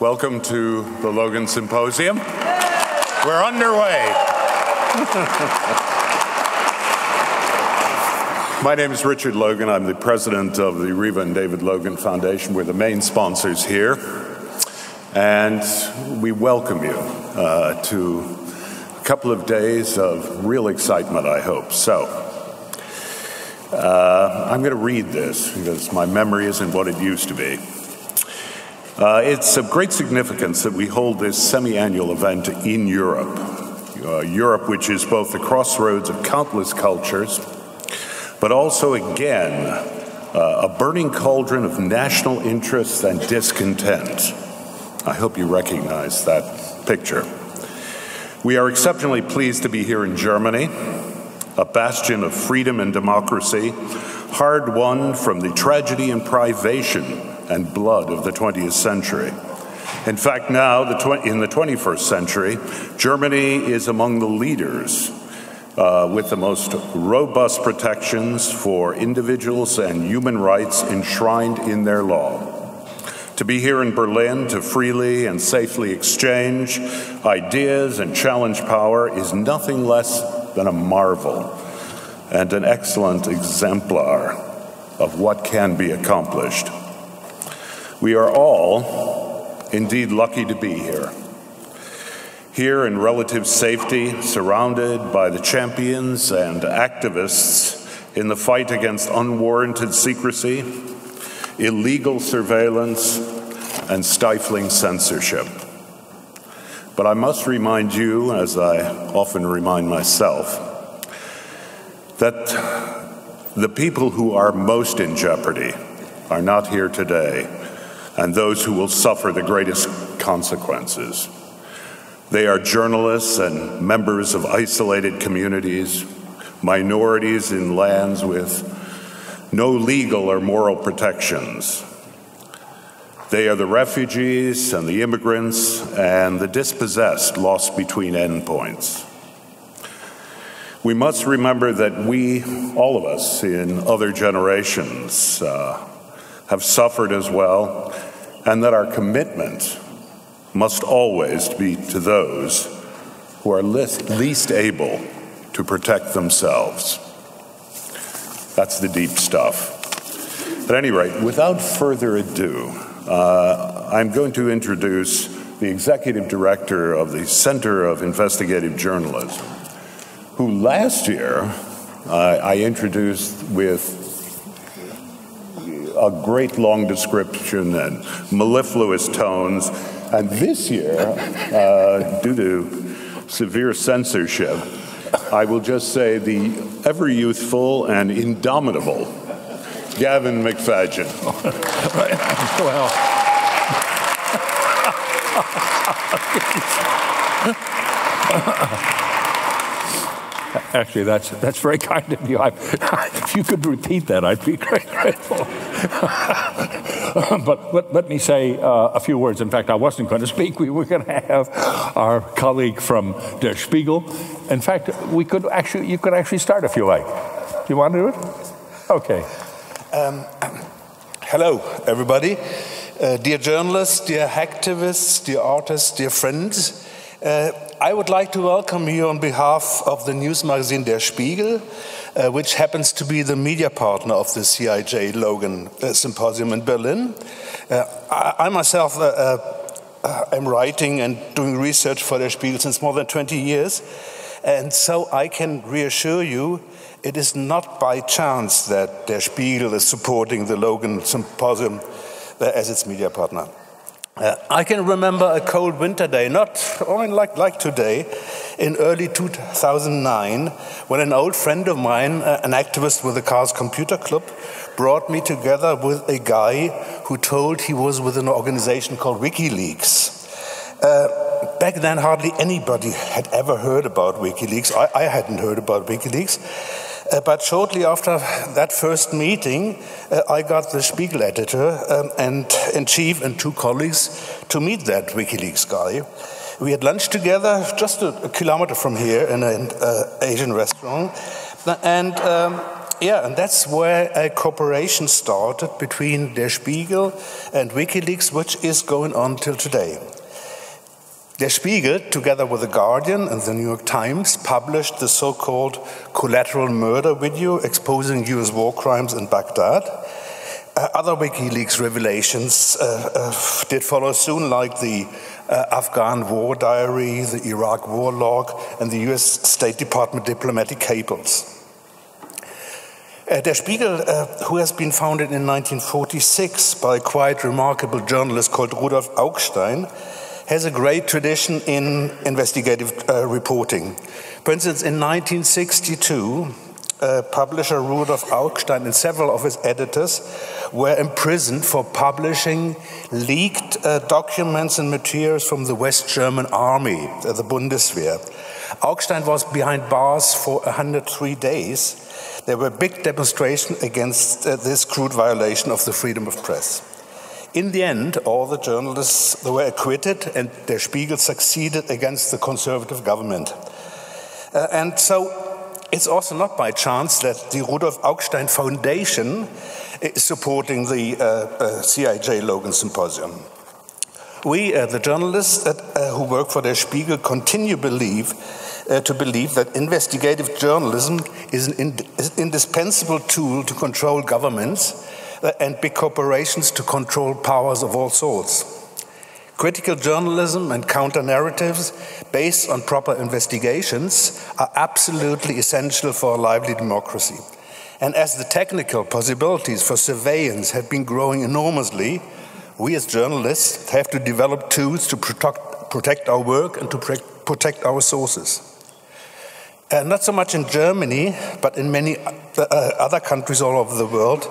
Welcome to the Logan Symposium. We're underway. My name is Richard Logan. I'm the president of the Reva and David Logan Foundation. We're the main sponsors here. And we welcome you uh, to a couple of days of real excitement, I hope. So, uh, I'm going to read this because my memory isn't what it used to be. Uh, it's of great significance that we hold this semi annual event in Europe. Uh, Europe, which is both the crossroads of countless cultures but also again uh, a burning cauldron of national interests and discontent. I hope you recognize that picture. We are exceptionally pleased to be here in Germany, a bastion of freedom and democracy, hard won from the tragedy and privation and blood of the 20th century. In fact, now, the in the 21st century, Germany is among the leaders uh, with the most robust protections for individuals and human rights enshrined in their law. To be here in Berlin to freely and safely exchange ideas and challenge power is nothing less than a marvel and an excellent exemplar of what can be accomplished. We are all indeed lucky to be here here in relative safety, surrounded by the champions and activists in the fight against unwarranted secrecy, illegal surveillance, and stifling censorship. But I must remind you, as I often remind myself, that the people who are most in jeopardy are not here today, and those who will suffer the greatest consequences. They are journalists and members of isolated communities, minorities in lands with no legal or moral protections. They are the refugees and the immigrants and the dispossessed lost between endpoints. We must remember that we, all of us in other generations, uh, have suffered as well, and that our commitment must always be to those who are least able to protect themselves. That's the deep stuff. At any rate, without further ado, uh, I'm going to introduce the executive director of the Center of Investigative Journalism, who last year uh, I introduced with a great long description and mellifluous tones. And this year, uh, due to severe censorship, I will just say the ever youthful and indomitable Gavin MacFadyen. well. Actually, that's, that's very kind of you. I, if you could repeat that, I'd be grateful. but let, let, me say uh, a few words. In fact, I wasn't going to speak. We were going to have our colleague from Der Spiegel. In fact, we could actually, you could actually start if you like. Do you want to do it? Okay. Um, hello, everybody. Uh, dear journalists, dear hacktivists, dear artists, dear friends. Uh, I would like to welcome you on behalf of the news magazine Der Spiegel, uh, which happens to be the media partner of the CIJ Logan uh, Symposium in Berlin. Uh, I, I, myself uh, am writing and doing research for Der Spiegel since more than 20 years, and so I can reassure you it is not by chance that Der Spiegel is supporting the Logan Symposium as its media partner. Uh, I can remember a cold winter day, not I mean, like, like today, in early 2009, when an old friend of mine, uh, an activist with the Chaos Computer Club, brought me together with a guy who told he was with an organization called WikiLeaks. Uh, back then, hardly anybody had ever heard about WikiLeaks. I, I hadn't heard about WikiLeaks. Uh, but shortly after that first meeting, uh, I got the Spiegel editor um, and in chief and two colleagues to meet that WikiLeaks guy. We had lunch together just a, a kilometer from here in an uh, Asian restaurant. And um, yeah, and that's where a cooperation started between Der Spiegel and WikiLeaks, which is going on till today. Der Spiegel, together with The Guardian and The New York Times, published the so called collateral murder video exposing US war crimes in Baghdad. Uh, other WikiLeaks revelations uh, uh, did follow soon, like the uh, Afghan war diary, the Iraq war log, and the US State Department diplomatic cables. Uh, Der Spiegel, uh, who has been founded in 1946 by a quite remarkable journalist called Rudolf Augstein, has a great tradition in investigative uh, reporting. For instance, in 1962, uh, publisher Rudolf Augstein and several of his editors were imprisoned for publishing leaked uh, documents and materials from the West German army, uh, the Bundeswehr. Augstein was behind bars for 103 days. There were big demonstrations against uh, this crude violation of the freedom of press. In the end, all the journalists were acquitted, and Der Spiegel succeeded against the conservative government. Uh, and so it's also not by chance that the Rudolf Augstein Foundation is supporting the uh, uh, CIJ Logan Symposium. We, uh, the journalists that, uh, who work for Der Spiegel, continue believe, uh, to believe that investigative journalism is an ind indispensable tool to control governments and big corporations to control powers of all sorts. Critical journalism and counter narratives based on proper investigations are absolutely essential for a lively democracy. And as the technical possibilities for surveillance have been growing enormously, we as journalists have to develop tools to protect, protect our work and to protect our sources. Uh, not so much in Germany, but in many uh, uh, other countries all over the world,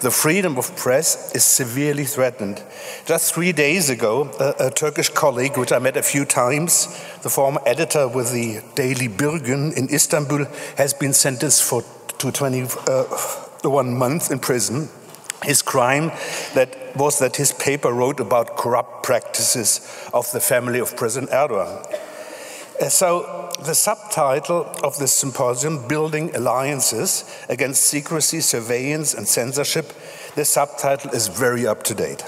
the freedom of press is severely threatened. Just three days ago, a, a, Turkish colleague, which I met a few times, the former editor with the Daily Birgun in Istanbul, has been sentenced for, to 21 uh, months in prison. His crime that was that his paper wrote about corrupt practices of the family of President Erdogan. Uh, so, the subtitle of this symposium, Building Alliances Against Secrecy, Surveillance, and Censorship, the subtitle is very up to date.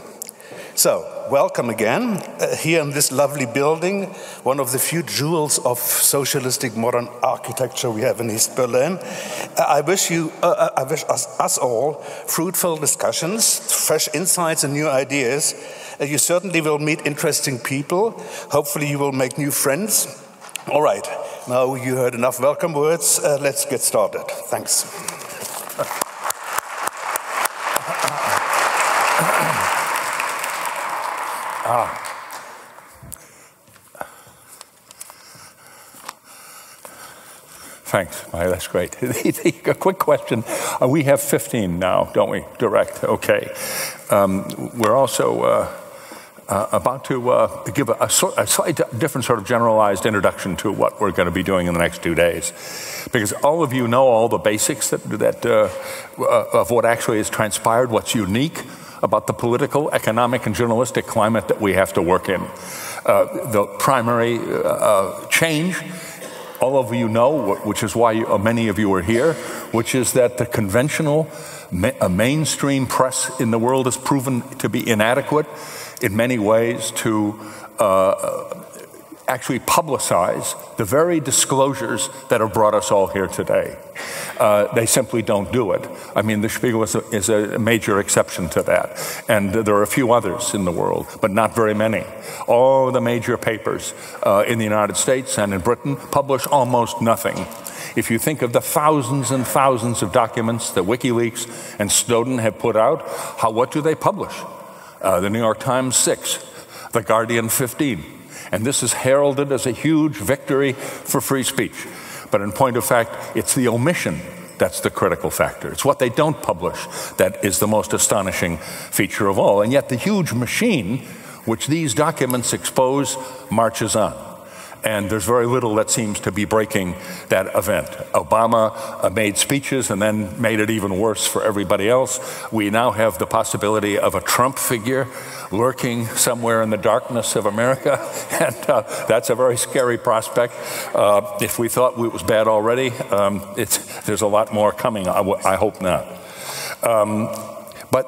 So, welcome again uh, here in this lovely building, one of the few jewels of socialistic modern architecture we have in East Berlin. Uh, I wish you, uh, uh I wish us, us, all fruitful discussions, fresh insights, and new ideas. Uh, you certainly will meet interesting people. Hopefully, you will make new friends all right, now you heard enough welcome words. Uh, let's get started. Thanks. ah. Thanks, that's great. A quick question. Uh, we have 15 now, don't we? Direct, okay. Um, we're also. Uh, uh, about to uh, give a, a, slightly different sort of generalized introduction to what we're going to be doing in the next two days. Because all of you know all the basics that, that, uh, uh of what actually has transpired, what's unique about the political, economic, and journalistic climate that we have to work in. Uh, the primary uh, change all of you know, which is why many of you are here, which is that the conventional mainstream press in the world has proven to be inadequate in many ways to uh, actually publicize the very disclosures that have brought us all here today. Uh, they simply don't do it. I mean, the Spiegel is a, is a, major exception to that. And there are a few others in the world, but not very many. All the major papers uh, in the United States and in Britain publish almost nothing. If you think of the thousands and thousands of documents that WikiLeaks and Snowden have put out, how, what do they publish? Uh, the New York Times 6, The Guardian 15. And this is heralded as a huge victory for free speech. But in point of fact, it's the omission that's the critical factor. It's what they don't publish that is the most astonishing feature of all. And yet, the huge machine which these documents expose marches on. And there's very little that seems to be breaking that event. Obama uh, made speeches and then made it even worse for everybody else. We now have the possibility of a Trump figure lurking somewhere in the darkness of America, and uh, that's a very scary prospect. Uh, if we thought it was bad already, um, there's a lot more coming. I, hope not. Um, but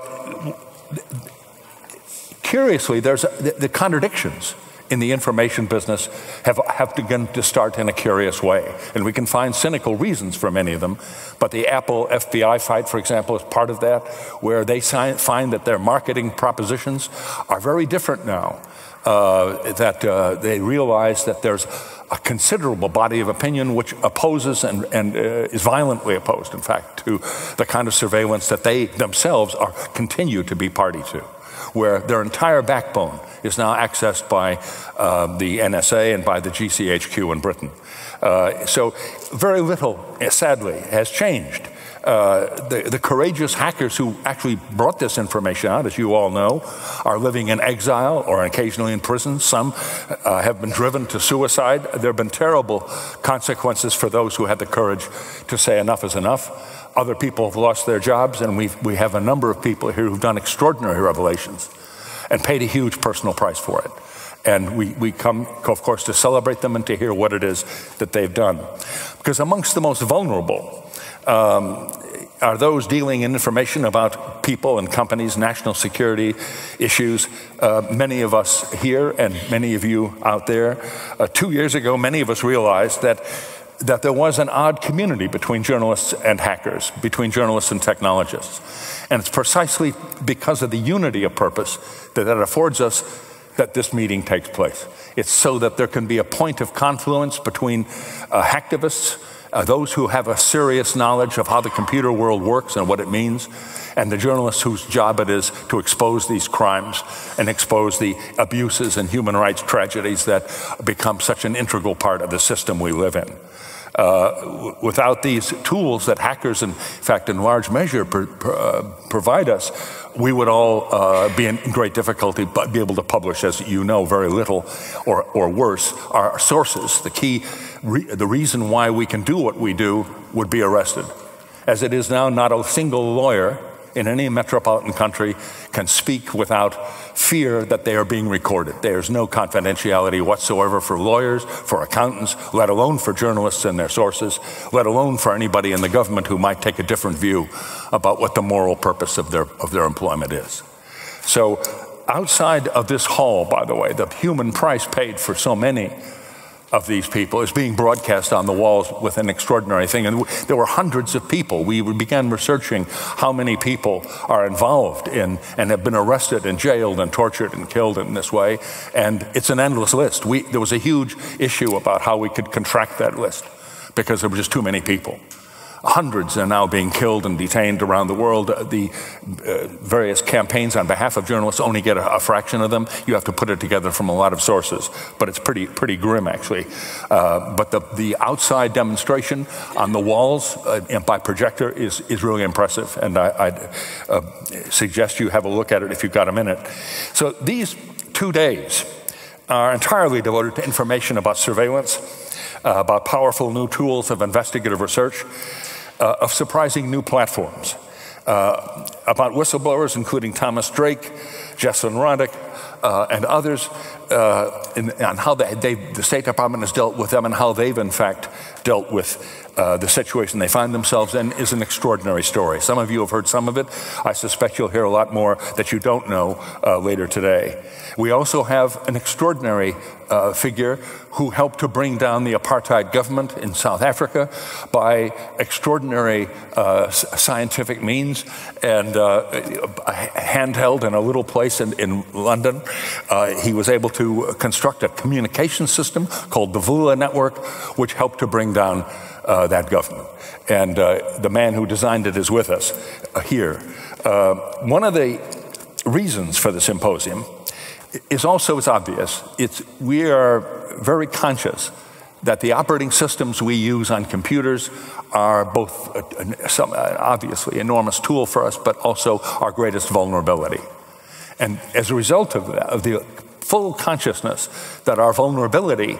curiously, there's the, the contradictions in the information business have, have begun to start in a curious way. And we can find cynical reasons for many of them. But the Apple FBI fight, for example, is part of that, where they find that their marketing propositions are very different now. Uh, that uh, they realize that there's a considerable body of opinion which opposes and, and uh, is violently opposed, in fact, to the kind of surveillance that they themselves are continue to be party to where their entire backbone is now accessed by uh, the NSA and by the GCHQ in Britain. Uh, so very little, sadly, has changed. Uh, the, the, courageous hackers who actually brought this information out, as you all know, are living in exile or occasionally in prison. Some uh, have been driven to suicide. There have been terrible consequences for those who had the courage to say enough is enough. Other people have lost their jobs, and we've, we have a number of people here who've done extraordinary revelations and paid a huge personal price for it. And we, we come, of course, to celebrate them and to hear what it is that they've done. Because amongst the most vulnerable um, are those dealing in information about people and companies, national security issues. Uh, many of us here and many of you out there, uh, two years ago, many of us realized that that there was an odd community between journalists and hackers, between journalists and technologists. And it's precisely because of the unity of purpose that that affords us that this meeting takes place. It's so that there can be a point of confluence between uh, hacktivists, uh, those who have a serious knowledge of how the computer world works and what it means, and the journalists whose job it is to expose these crimes and expose the abuses and human rights tragedies that become such an integral part of the system we live in. Uh, without these tools that hackers, in fact, in large measure, per, per, uh, provide us, we would all uh, be in great difficulty, but be able to publish, as you know, very little, or, or worse, our sources. The key, re the reason why we can do what we do would be arrested. As it is now, not a single lawyer in any metropolitan country can speak without fear that they are being recorded. There's no confidentiality whatsoever for lawyers, for accountants, let alone for journalists and their sources, let alone for anybody in the government who might take a different view about what the moral purpose of their, of their employment is. So, outside of this hall, by the way, the human price paid for so many of these people is being broadcast on the walls with an extraordinary thing. And there were hundreds of people. We began researching how many people are involved in and have been arrested and jailed and tortured and killed in this way. And it's an endless list. We, there was a huge issue about how we could contract that list because there were just too many people. Hundreds are now being killed and detained around the world. Uh, the uh, various campaigns on behalf of journalists only get a, a, fraction of them. You have to put it together from a lot of sources, but it's pretty pretty grim actually. Uh, but the the outside demonstration on the walls uh, by projector is is really impressive, and I would uh, suggest you have a look at it if you've got a minute. So these two days are entirely devoted to information about surveillance. Uh, about powerful new tools of investigative research, uh, of surprising new platforms uh, about whistleblowers, including Thomas Drake, Jesselyn Radack, uh, and others, uh, in, on how they, they, the State Department has dealt with them and how they've, in fact, dealt with uh, the situation they find themselves in is an extraordinary story. Some of you have heard some of it. I suspect you'll hear a lot more that you don't know uh, later today. We also have an extraordinary uh, figure who helped to bring down the apartheid government in South Africa by extraordinary uh, scientific means and uh, handheld in a little place in, in London. Uh, he was able to construct a communication system called the Vula Network, which helped to bring down uh, that government. And uh, the man who designed it is with us uh, here. Uh, one of the reasons for the symposium is also as obvious. It's, we are very conscious that the operating systems we use on computers are both uh, some, uh, obviously enormous tool for us, but also our greatest vulnerability. And as a result of that, of the full consciousness that our vulnerability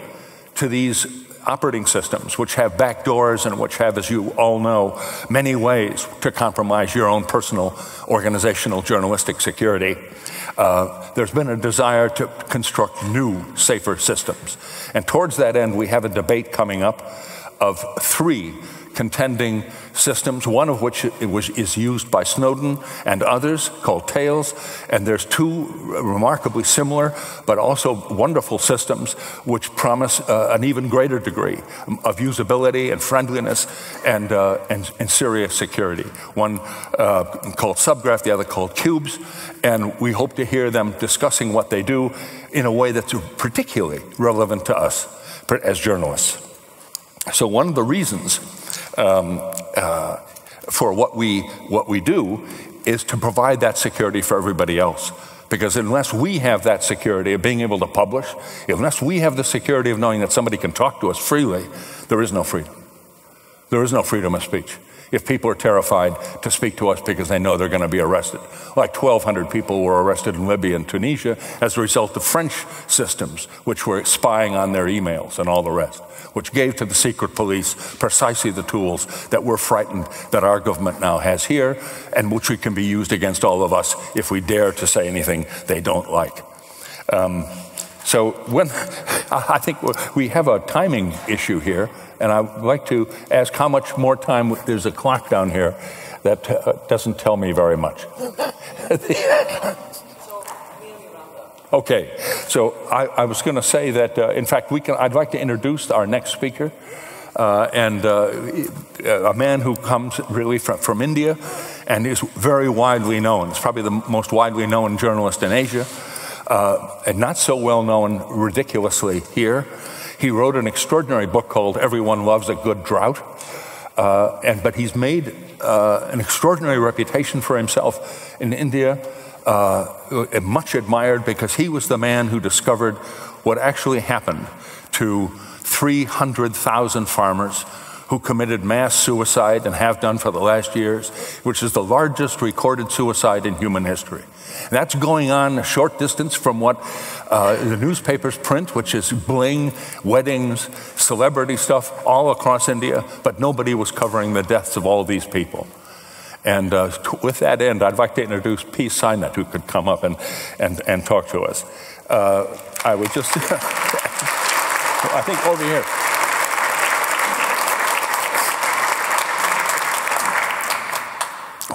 to these operating systems, which have backdoors and which have, as you all know, many ways to compromise your own personal organizational journalistic security. Uh, there's been a desire to construct new, safer systems. And towards that end, we have a debate coming up of three contending systems, one of which is used by Snowden and others called Tails. And there's two remarkably similar but also wonderful systems which promise uh, an even greater degree of usability and friendliness and, uh, and, and, serious security. One uh, called Subgraph, the other called Qubes. And we hope to hear them discussing what they do in a way that's particularly relevant to us as journalists. So, one of the reasons um, uh, for what we, what we do is to provide that security for everybody else. Because unless we have that security of being able to publish, unless we have the security of knowing that somebody can talk to us freely, there is no freedom. There is no freedom of speech if people are terrified to speak to us because they know they're going to be arrested. Like 1,200 people were arrested in Libya and Tunisia as a result of French systems, which were spying on their emails and all the rest which gave to the secret police precisely the tools that we're frightened that our government now has here, and which we can be used against all of us if we dare to say anything they don't like. Um, so when I think we have a timing issue here, and I'd like to ask how much more time. There's a clock down here that uh, doesn't tell me very much. Okay, so I, I was going to say that, uh, in fact, we can, I'd like to introduce our next speaker, uh, and uh, a man who comes really from, from India and is very widely known. He's probably the most widely known journalist in Asia, uh, and not so well known ridiculously here. He wrote an extraordinary book called Everyone Loves a Good Drought. Uh, and, but he's made uh, an extraordinary reputation for himself in India uh, much admired because he was the man who discovered what actually happened to 300,000 farmers who committed mass suicide and have done for the last years, which is the largest recorded suicide in human history. That's going on a short distance from what uh, the newspapers print, which is bling, weddings, celebrity stuff all across India, but nobody was covering the deaths of all these people. And uh, with that end, I'd like to introduce P. Sainath, who could come up and, and, and talk to us. Uh, I would just, I think over here.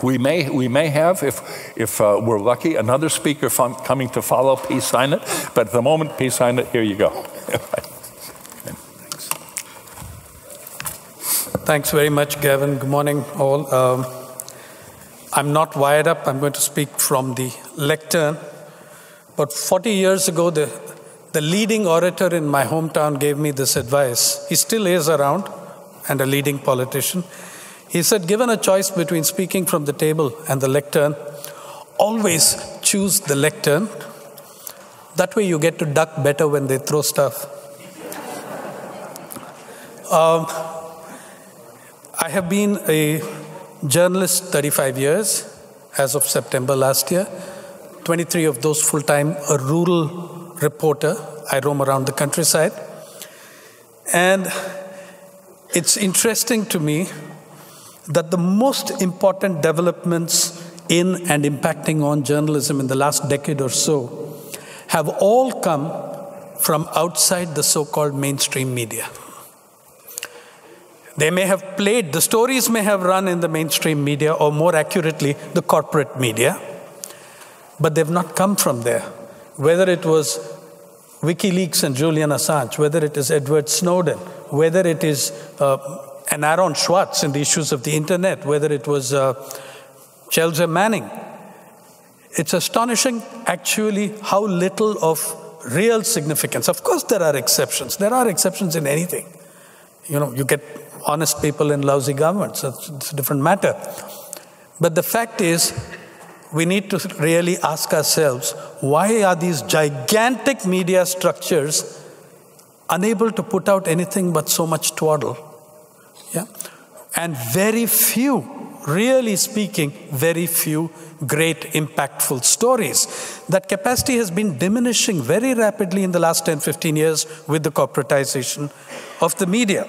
We may, we may have, if, if uh, we're lucky, another speaker coming to follow P. Sainath. But at the moment, P. Sainath. here you go. Thanks very much, Gavin. Good morning, all. Um, I'm not wired up. I'm going to speak from the lectern. But 40 years ago, the, the leading orator in my hometown gave me this advice. He still is around and a leading politician. He said, given a choice between speaking from the table and the lectern, always choose the lectern. That way you get to duck better when they throw stuff. Um, I have been a journalist 35 years as of September last year. 23 of those full time, a rural reporter. I roam around the countryside. And it's interesting to me that the most important developments in and impacting on journalism in the last decade or so have all come from outside the so called mainstream media. They may have played, the stories may have run in the mainstream media, or more accurately, the corporate media, but they've not come from there. Whether it was WikiLeaks and Julian Assange, whether it is Edward Snowden, whether it is uh, an Aaron Swartz in the issues of the internet, whether it was uh, Chelsea Manning. It's astonishing, actually, how little of real significance. Of course, there are exceptions. There are exceptions in anything. You know, you get honest people in lousy governments. It's, it's a different matter. But the fact is, we need to really ask ourselves why are these gigantic media structures unable to put out anything but so much twaddle? Yeah? And very few really speaking, very few great, impactful stories. That capacity has been diminishing very rapidly in the last 10, 15 years with the corporatization of the media.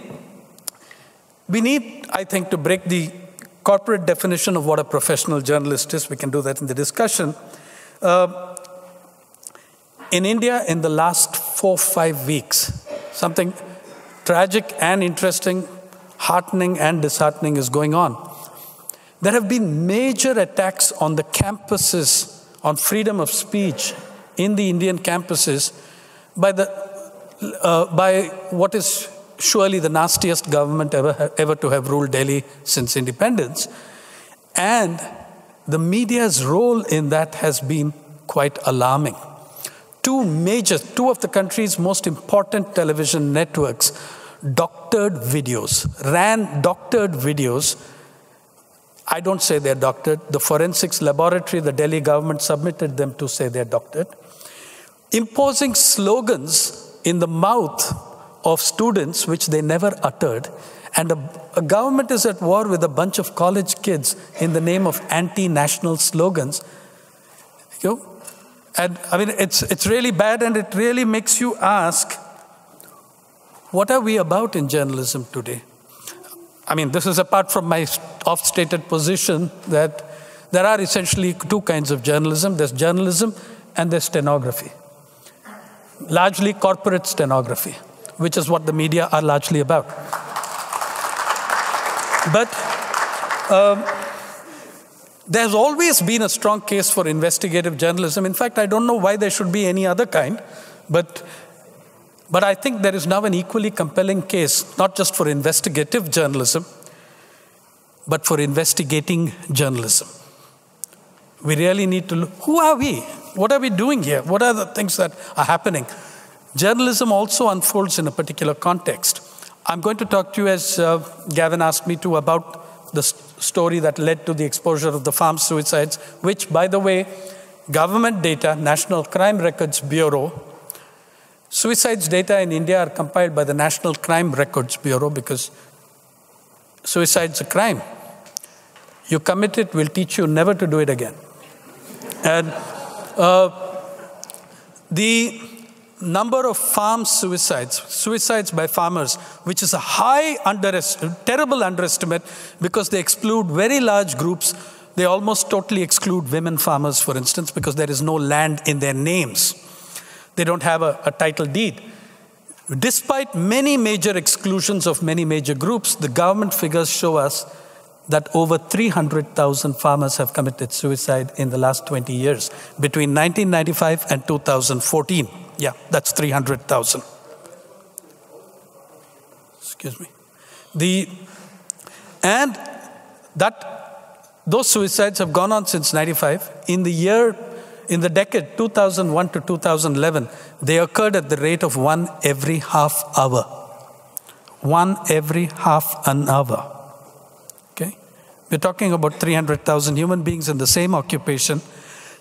We need, I think, to break the corporate definition of what a professional journalist is. We can do that in the discussion. Uh, in India, in the last four, five weeks, something tragic and interesting, heartening and disheartening is going on. There have been major attacks on the campuses on freedom of speech in the Indian campuses by, the, uh, by what is surely the nastiest government ever, ever to have ruled Delhi since independence. And the media's role in that has been quite alarming. Two major, two of the country's most important television networks doctored videos, ran doctored videos I don't say they're doctored. The forensics laboratory, the Delhi government submitted them to say they're doctored. Imposing slogans in the mouth of students which they never uttered. And a, a government is at war with a bunch of college kids in the name of anti national slogans. You know? And I mean, it's, it's really bad and it really makes you ask what are we about in journalism today? I mean, this is apart from my oft stated position that there are essentially two kinds of journalism there's journalism and there's stenography. Largely corporate stenography, which is what the media are largely about. But um, there's always been a strong case for investigative journalism. In fact, I don't know why there should be any other kind, but but I think there is now an equally compelling case, not just for investigative journalism, but for investigating journalism. We really need to look who are we? What are we doing here? What are the things that are happening? Journalism also unfolds in a particular context. I'm going to talk to you, as uh, Gavin asked me to, about the story that led to the exposure of the farm suicides, which, by the way, government data, National Crime Records Bureau, Suicides data in India are compiled by the National Crime Records Bureau because suicide is a crime. You commit it, we'll teach you never to do it again. And uh, the number of farm suicides, suicides by farmers, which is a high underestimate, terrible underestimate because they exclude very large groups. They almost totally exclude women farmers, for instance, because there is no land in their names. They don't have a, a title deed. Despite many major exclusions of many major groups, the government figures show us that over 300,000 farmers have committed suicide in the last 20 years, between 1995 and 2014. Yeah, that's 300,000. Excuse me. The, and that, those suicides have gone on since 95. In the year in the decade 2001 to 2011, they occurred at the rate of one every half hour. One every half an hour. Okay? We're talking about 300,000 human beings in the same occupation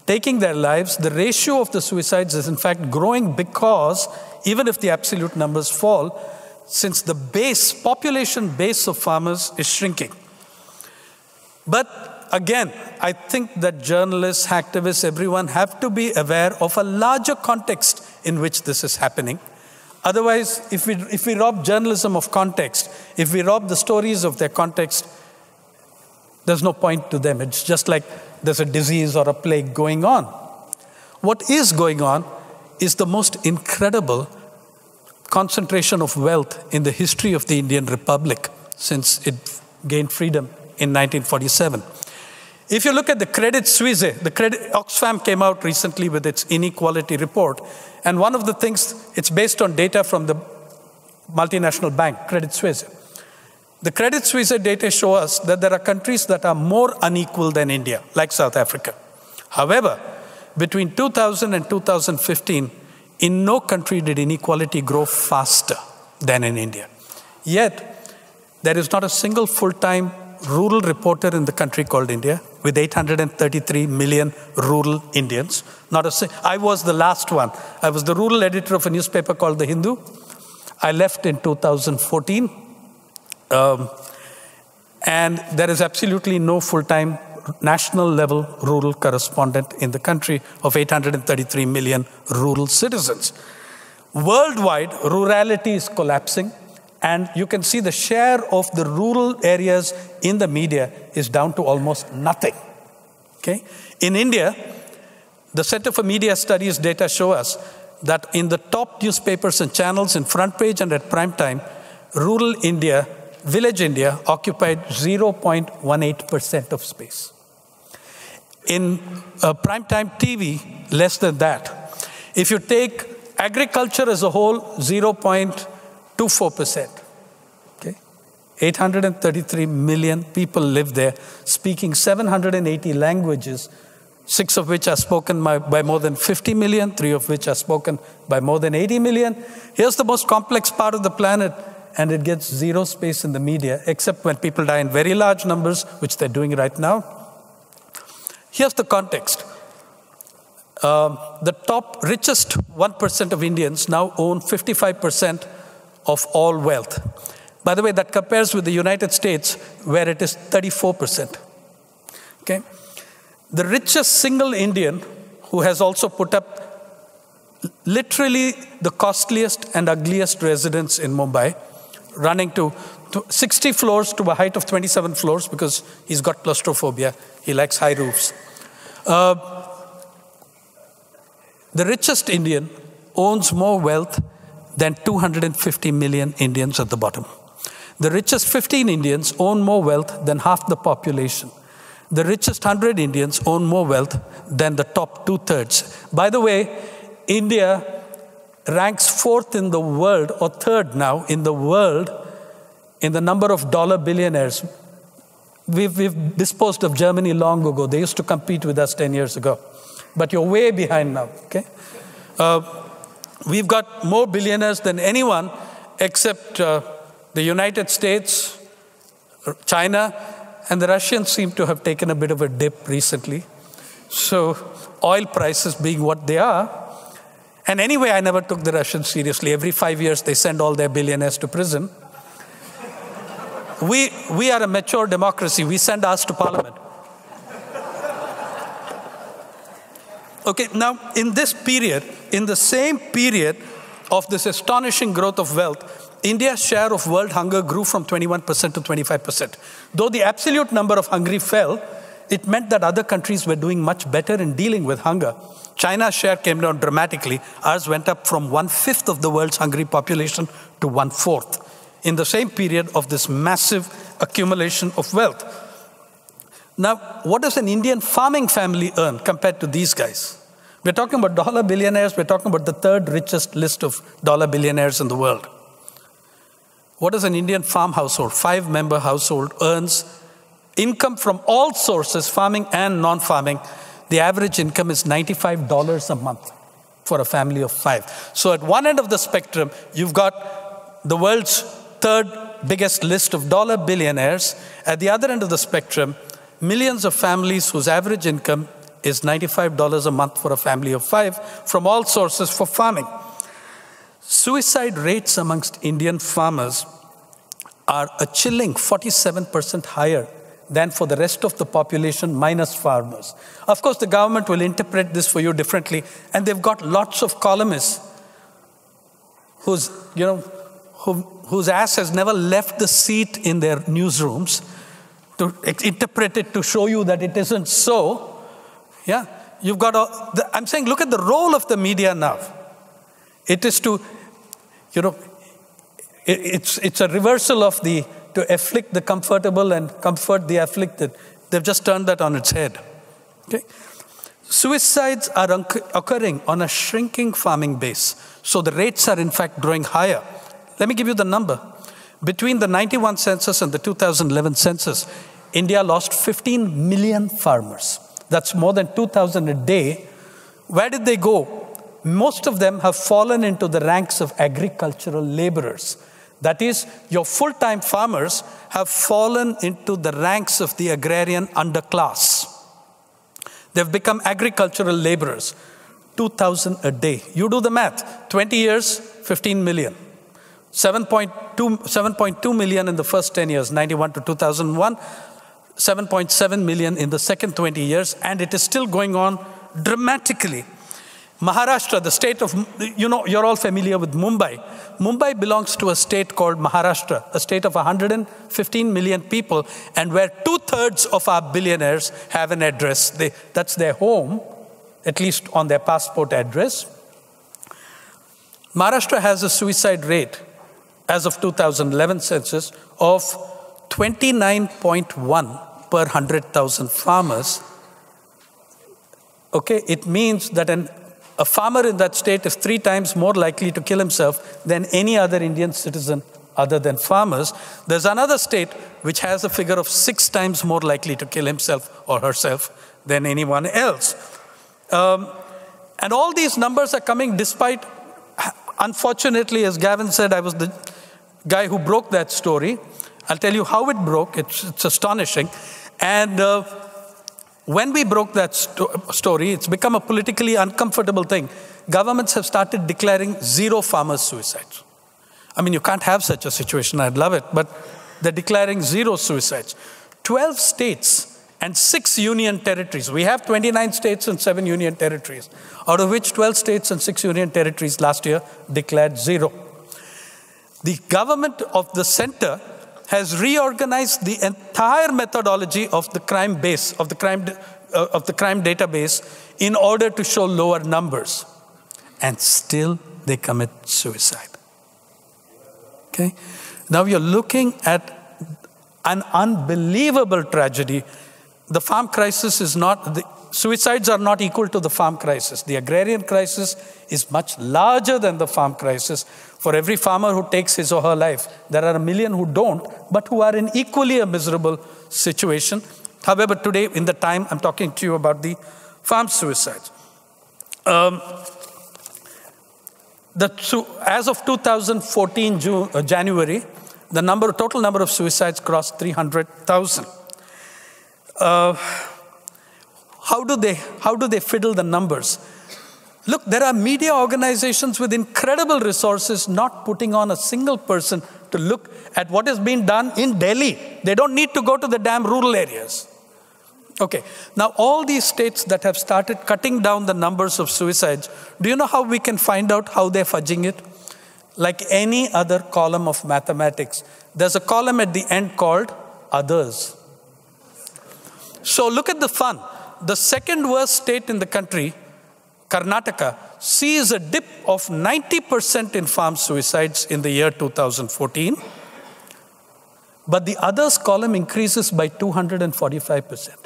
taking their lives. The ratio of the suicides is, in fact, growing because, even if the absolute numbers fall, since the base, population base of farmers is shrinking. But again, I think that journalists, activists, everyone have to be aware of a larger context in which this is happening. Otherwise, if we, if we rob journalism of context, if we rob the stories of their context, there's no point to them. It's just like there's a disease or a plague going on. What is going on is the most incredible concentration of wealth in the history of the Indian Republic since it gained freedom in 1947. If you look at the Credit Suisse, the Credit, Oxfam came out recently with its inequality report. And one of the things, it's based on data from the multinational bank, Credit Suisse. The Credit Suisse data show us that there are countries that are more unequal than India, like South Africa. However, between 2000 and 2015, in no country did inequality grow faster than in India. Yet, there is not a single full time rural reporter in the country called India with 833 million rural Indians. Not a, I was the last one. I was the rural editor of a newspaper called The Hindu. I left in 2014. Um, And there is absolutely no full time national level rural correspondent in the country of 833 million rural citizens. Worldwide, rurality is collapsing, and you can see the share of the rural areas in the media is down to almost nothing. Okay? In India, the Center for Media Studies data show us that in the top newspapers and channels in front page and at prime time, rural India, village India occupied 0.18% of space. In uh, prime time TV, less than that. If you take agriculture as a whole, 0.24%. Okay? 833 million people live there, speaking 780 languages six of which are spoken by, by, more than 50 million, three of which are spoken by more than 80 million. Here's the most complex part of the planet, and it gets zero space in the media, except when people die in very large numbers, which they're doing right now. Here's the context. Uh, the top richest 1% of Indians now own 55% of all wealth. By the way, that compares with the United States, where it is 34%. Okay? the richest single Indian who has also put up literally the costliest and ugliest residence in Mumbai, running to, to 60 floors to a height of 27 floors because he's got claustrophobia. He likes high roofs. Uh, the richest Indian owns more wealth than 250 million Indians at the bottom. The richest 15 Indians own more wealth than half the population the richest 100 Indians own more wealth than the top two thirds. By the way, India ranks fourth in the world, or third now in the world, in the number of dollar billionaires. We've, we've disposed of Germany long ago. They used to compete with us 10 years ago. But you're way behind now, okay? Uh, we've got more billionaires than anyone except uh, the United States, China, and the Russians seem to have taken a bit of a dip recently. So, oil prices being what they are. And anyway, I never took the Russians seriously. Every five years, they send all their billionaires to prison. we, we are a mature democracy. We send us to parliament. Okay, now in this period, in the same period of this astonishing growth of wealth, India's share of world hunger grew from 21% to 25%. Though the absolute number of hungry fell, it meant that other countries were doing much better in dealing with hunger. China's share came down dramatically. Ours went up from one fifth of the world's hungry population to one fourth in the same period of this massive accumulation of wealth. Now, what does an Indian farming family earn compared to these guys? We're talking about dollar billionaires, we're talking about the third richest list of dollar billionaires in the world. What does an Indian farm household, five member household, earns income from all sources, farming and non farming? The average income is $95 a month for a family of five. So at one end of the spectrum, you've got the world's third biggest list of dollar billionaires. At the other end of the spectrum, millions of families whose average income is $95 a month for a family of five from all sources for farming. Suicide rates amongst Indian farmers are a chilling 47% higher than for the rest of the population minus farmers. Of course, the government will interpret this for you differently, and they've got lots of columnists whose, you know, who, whose ass has never left the seat in their newsrooms to interpret it to show you that it isn't so. Yeah, you've got. A, the, I'm saying, look at the role of the media now. It is to you know, it, it's, it's a reversal of the to afflict the comfortable and comfort the afflicted. They've just turned that on its head. Okay? Suicides are occurring on a shrinking farming base. So the rates are in fact growing higher. Let me give you the number. Between the 91 census and the 2011 census, India lost 15 million farmers. That's more than 2,000 a day. Where did they go? most of them have fallen into the ranks of agricultural laborers. That is, your full time farmers have fallen into the ranks of the agrarian underclass. They've become agricultural laborers, 2,000 a day. You do the math 20 years, 15 million. 7.2, 7.2 million in the first 10 years, 91 to 2001, 7.7 million in the second 20 years, and it is still going on dramatically. Maharashtra, the state of, you know, you're all familiar with Mumbai. Mumbai belongs to a state called Maharashtra, a state of 115 million people, and where two thirds of our billionaires have an address. They, that's their home, at least on their passport address. Maharashtra has a suicide rate, as of 2011 census, of 29.1 per 100,000 farmers. Okay, it means that an a farmer in that state is three times more likely to kill himself than any other Indian citizen other than farmers. There's another state which has a figure of six times more likely to kill himself or herself than anyone else. Um, and all these numbers are coming despite, unfortunately, as Gavin said, I was the guy who broke that story. I'll tell you how it broke, it's, it's astonishing. And uh, when we broke that sto story, it's become a politically uncomfortable thing. Governments have started declaring zero farmers' suicides. I mean, you can't have such a situation, I'd love it, but they're declaring zero suicides. 12 states and six union territories. We have 29 states and seven union territories, out of which 12 states and six union territories last year declared zero. The government of the center has reorganized the entire methodology of the crime base, of the crime, uh, of the crime database, in order to show lower numbers. And still they commit suicide. Okay? Now you're looking at an unbelievable tragedy. The farm crisis is not, the suicides are not equal to the farm crisis. The agrarian crisis is much larger than the farm crisis. For every farmer who takes his or her life, there are a million who don't, but who are in equally a miserable situation. However, today, in the time, I'm talking to you about the farm suicides. Um, the, as of 2014 June, uh, January, the number, total number of suicides crossed 300,000. Uh, how do they how do they fiddle the numbers? Look, there are media organizations with incredible resources not putting on a single person to look at what is being done in Delhi. They don't need to go to the damn rural areas. Okay, now all these states that have started cutting down the numbers of suicides, do you know how we can find out how they're fudging it? Like any other column of mathematics, there's a column at the end called others. So look at the fun. The second worst state in the country Karnataka sees a dip of 90% in farm suicides in the year 2014, but the others column increases by 245%.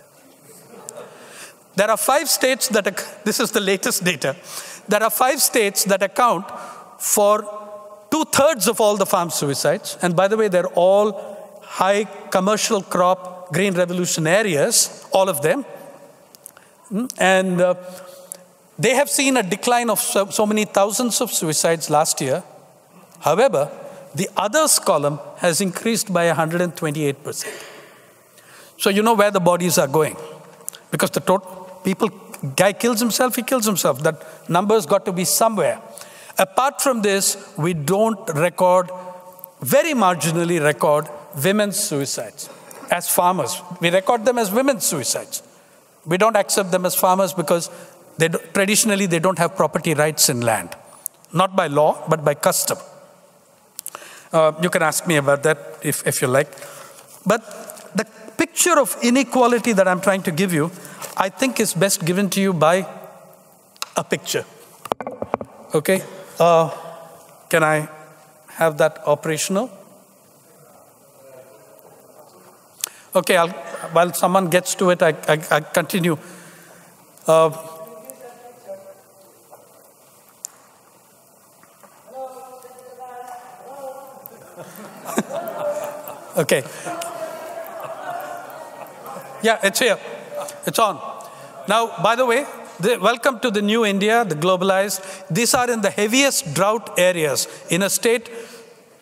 There are five states that, this is the latest data, there are five states that account for two thirds of all the farm suicides. And by the way, they're all high commercial crop green revolution areas, all of them. Hmm? And uh, they have seen a decline of so, so many thousands of suicides last year. However, the others column has increased by 128%. So you know where the bodies are going. Because the total people, guy kills himself, he kills himself. That number's got to be somewhere. Apart from this, we don't record, very marginally record, women's suicides as farmers. We record them as women's suicides. We don't accept them as farmers because they traditionally, they don't have property rights in land, not by law, but by custom. Uh, you can ask me about that if, if you like. But the picture of inequality that I'm trying to give you, I think is best given to you by a picture. Okay? Uh, can I have that operational? Okay, I'll, while someone gets to it, I, I, I continue. Uh, Okay. Yeah, it's here. It's on. Now, by the way, the, welcome to the new India, the globalized. These are in the heaviest drought areas in a state.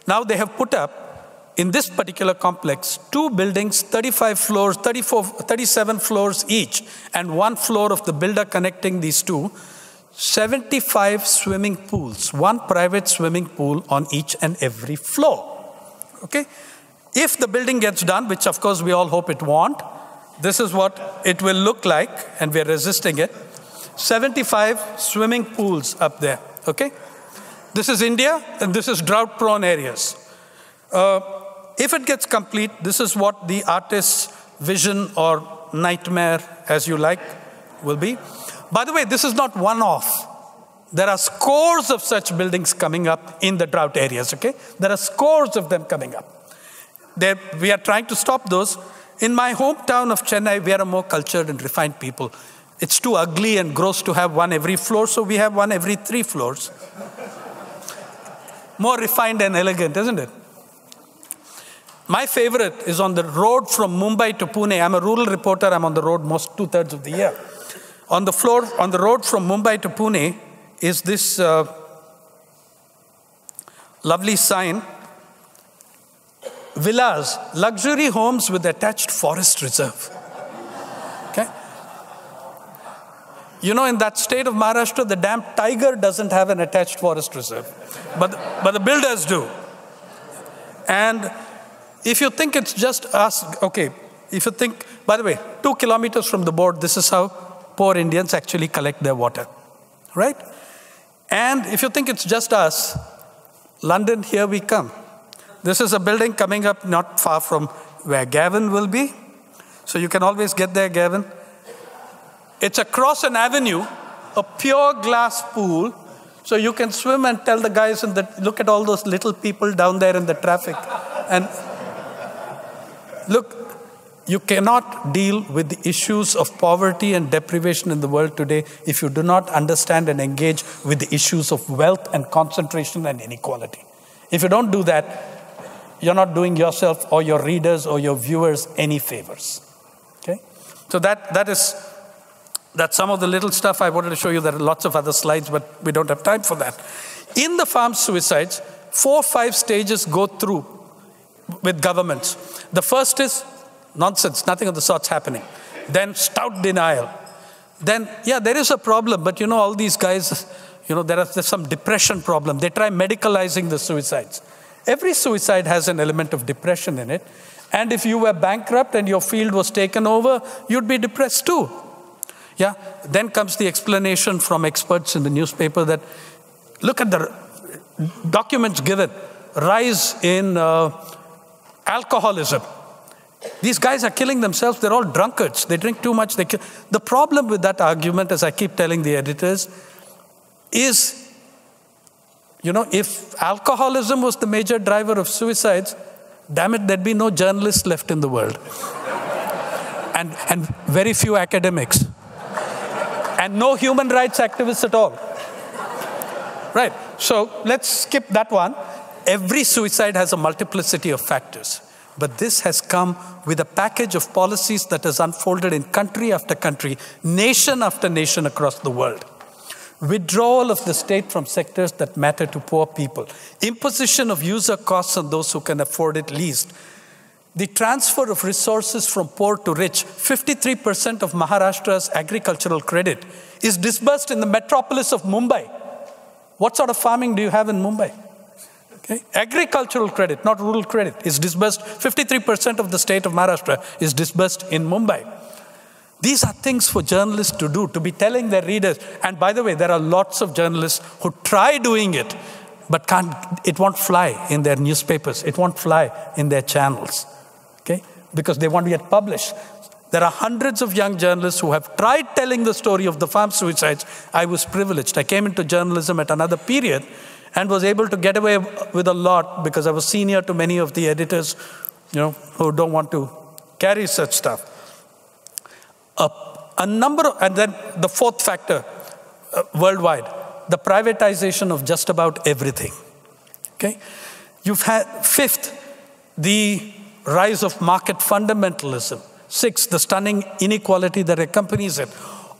Now they have put up in this particular complex two buildings, 35 floors, 34, 37 floors each, and one floor of the builder connecting these two. 75 swimming pools, one private swimming pool on each and every floor. Okay? If the building gets done, which of course we all hope it won't, this is what it will look like, and we're resisting it. 75 swimming pools up there. Okay? This is India, and this is drought prone areas. Uh, if it gets complete, this is what the artist's vision or nightmare, as you like, will be. By the way, this is not one off. There are scores of such buildings coming up in the drought areas, okay? There are scores of them coming up. They're, we are trying to stop those. In my hometown of Chennai, we are a more cultured and refined people. It's too ugly and gross to have one every floor, so we have one every three floors. more refined and elegant, isn't it? My favorite is on the road from Mumbai to Pune. I'm a rural reporter, I'm on the road most two thirds of the year. On the floor, on the road from Mumbai to Pune is this uh, lovely sign villas, luxury homes with attached forest reserve. Okay? You know, in that state of Maharashtra, the damn tiger doesn't have an attached forest reserve, but, but the builders do. And if you think it's just us, okay, if you think, by the way, two kilometers from the board, this is how poor Indians actually collect their water, right? And if you think it's just us, London, here we come. This is a building coming up not far from where Gavin will be. So you can always get there, Gavin. It's across an avenue, a pure glass pool. So you can swim and tell the guys in the look at all those little people down there in the traffic. And look, you cannot deal with the issues of poverty and deprivation in the world today if you do not understand and engage with the issues of wealth and concentration and inequality. If you don't do that, you're not doing yourself or your readers or your viewers any favors. Okay? So that, that is that's some of the little stuff I wanted to show you. There are lots of other slides, but we don't have time for that. In the farm suicides, four five stages go through with governments. The first is Nonsense, nothing of the sort's happening. Then stout denial. Then, yeah, there is a problem, but you know, all these guys, you know, there is there's some depression problem. They try medicalizing the suicides. Every suicide has an element of depression in it. And if you were bankrupt and your field was taken over, you'd be depressed too. Yeah, then comes the explanation from experts in the newspaper that look at the documents given rise in uh, alcoholism these guys are killing themselves. They're all drunkards. They drink too much. They kill. The problem with that argument, as I keep telling the editors, is you know, if alcoholism was the major driver of suicides, damn it, there'd be no journalists left in the world. and, and very few academics. And no human rights activists at all. Right. So let's skip that one. Every suicide has a multiplicity of factors. But this has come with a package of policies that has unfolded in country after country, nation after nation across the world. Withdrawal of the state from sectors that matter to poor people, imposition of user costs on those who can afford it least, the transfer of resources from poor to rich. 53% of Maharashtra's agricultural credit is disbursed in the metropolis of Mumbai. What sort of farming do you have in Mumbai? Okay? Agricultural credit, not rural credit, is disbursed. 53% of the state of Maharashtra is disbursed in Mumbai. These are things for journalists to do, to be telling their readers. And by the way, there are lots of journalists who try doing it, but can't, it won't fly in their newspapers. It won't fly in their channels. Okay? Because they won't get published. There are hundreds of young journalists who have tried telling the story of the farm suicides. I was privileged. I came into journalism at another period and was able to get away with a lot because I was senior to many of the editors, you know, who don't want to carry such stuff. A, a number, of, and then the fourth factor, uh, worldwide, the privatization of just about everything. Okay, you've had fifth, the rise of market fundamentalism. Sixth, the stunning inequality that accompanies it.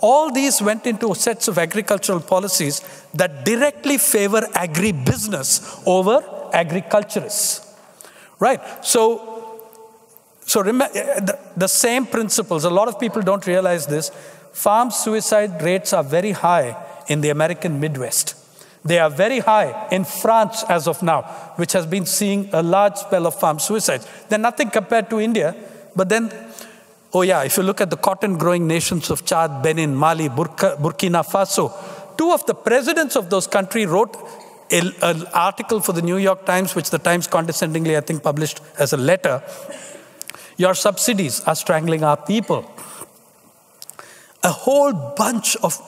All these went into sets of agricultural policies that directly favor agribusiness over agriculturists. Right? So, so remember, eh, eh, the, the same principles, a lot of people don't realize this. Farm suicide rates are very high in the American Midwest. They are very high in France as of now, which has been seeing a large spell of farm suicides. They're nothing compared to India, but then, oh yeah, if you look at the cotton growing nations of Chad, Benin, Mali, Burkina Faso, two of the presidents of those countries wrote an article for the New York Times, which the Times condescendingly, I think, published as a letter. Your subsidies are strangling our people. A whole bunch of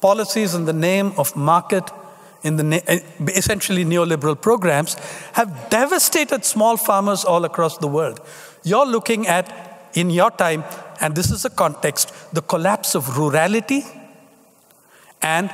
policies in the name of market, in the eh, essentially neoliberal programs, have devastated small farmers all across the world. You're looking at, in your time, and this is a context, the collapse of rurality and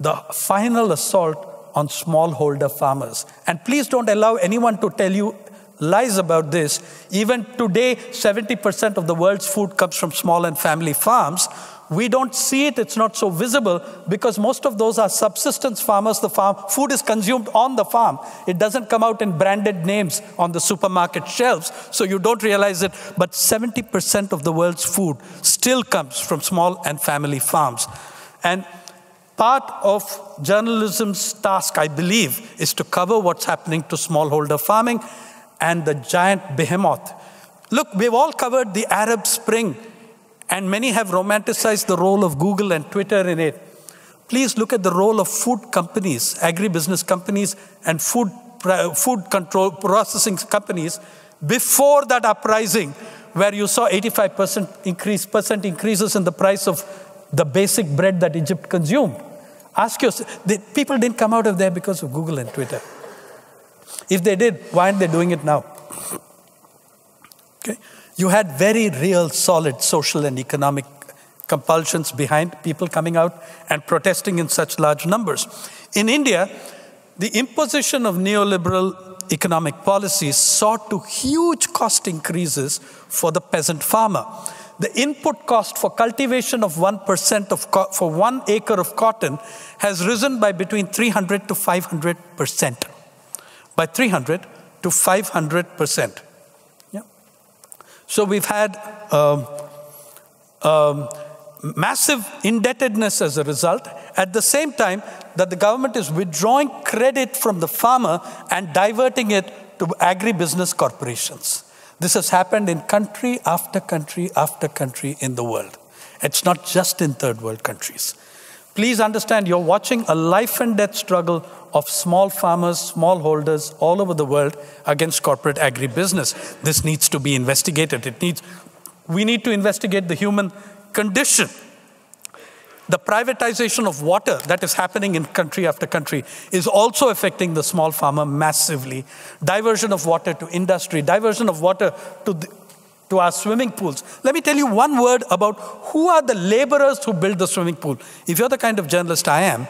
the final assault on smallholder farmers. And please don't allow anyone to tell you lies about this. Even today, 70% of the world's food comes from small and family farms. We don't see it, it's not so visible because most of those are subsistence farmers. The farm food is consumed on the farm. It doesn't come out in branded names on the supermarket shelves, so you don't realize it. But 70% of the world's food still comes from small and family farms. And Part of journalism's task, I believe, is to cover what's happening to smallholder farming and the giant behemoth. Look, we've all covered the Arab Spring, and many have romanticized the role of Google and Twitter in it. Please look at the role of food companies, agribusiness companies, and food, food control processing companies before that uprising, where you saw 85% increase, percent increases in the price of the basic bread that Egypt consumed. Ask yourself, the people didn't come out of there because of Google and Twitter. If they did, why aren't they doing it now? Okay? You had very real, solid social and economic compulsions behind people coming out and protesting in such large numbers. In India, the imposition of neoliberal economic policies sought to huge cost increases for the peasant farmer the input cost for cultivation of 1% of for one acre of cotton has risen by between 300 to 500 percent. By 300 to 500 percent. Yeah. So we've had um, um, massive indebtedness as a result. At the same time, that the government is withdrawing credit from the farmer and diverting it to agribusiness corporations. This has happened in country after country after country in the world. It's not just in third world countries. Please understand you're watching a life and death struggle of small farmers, smallholders all over the world against corporate agribusiness. This needs to be investigated. It needs, we need to investigate the human condition. The privatization of water that is happening in country after country is also affecting the small farmer massively. Diversion of water to industry, diversion of water to, the, to our swimming pools. Let me tell you one word about who are the laborers who build the swimming pool. If you're the kind of journalist I am,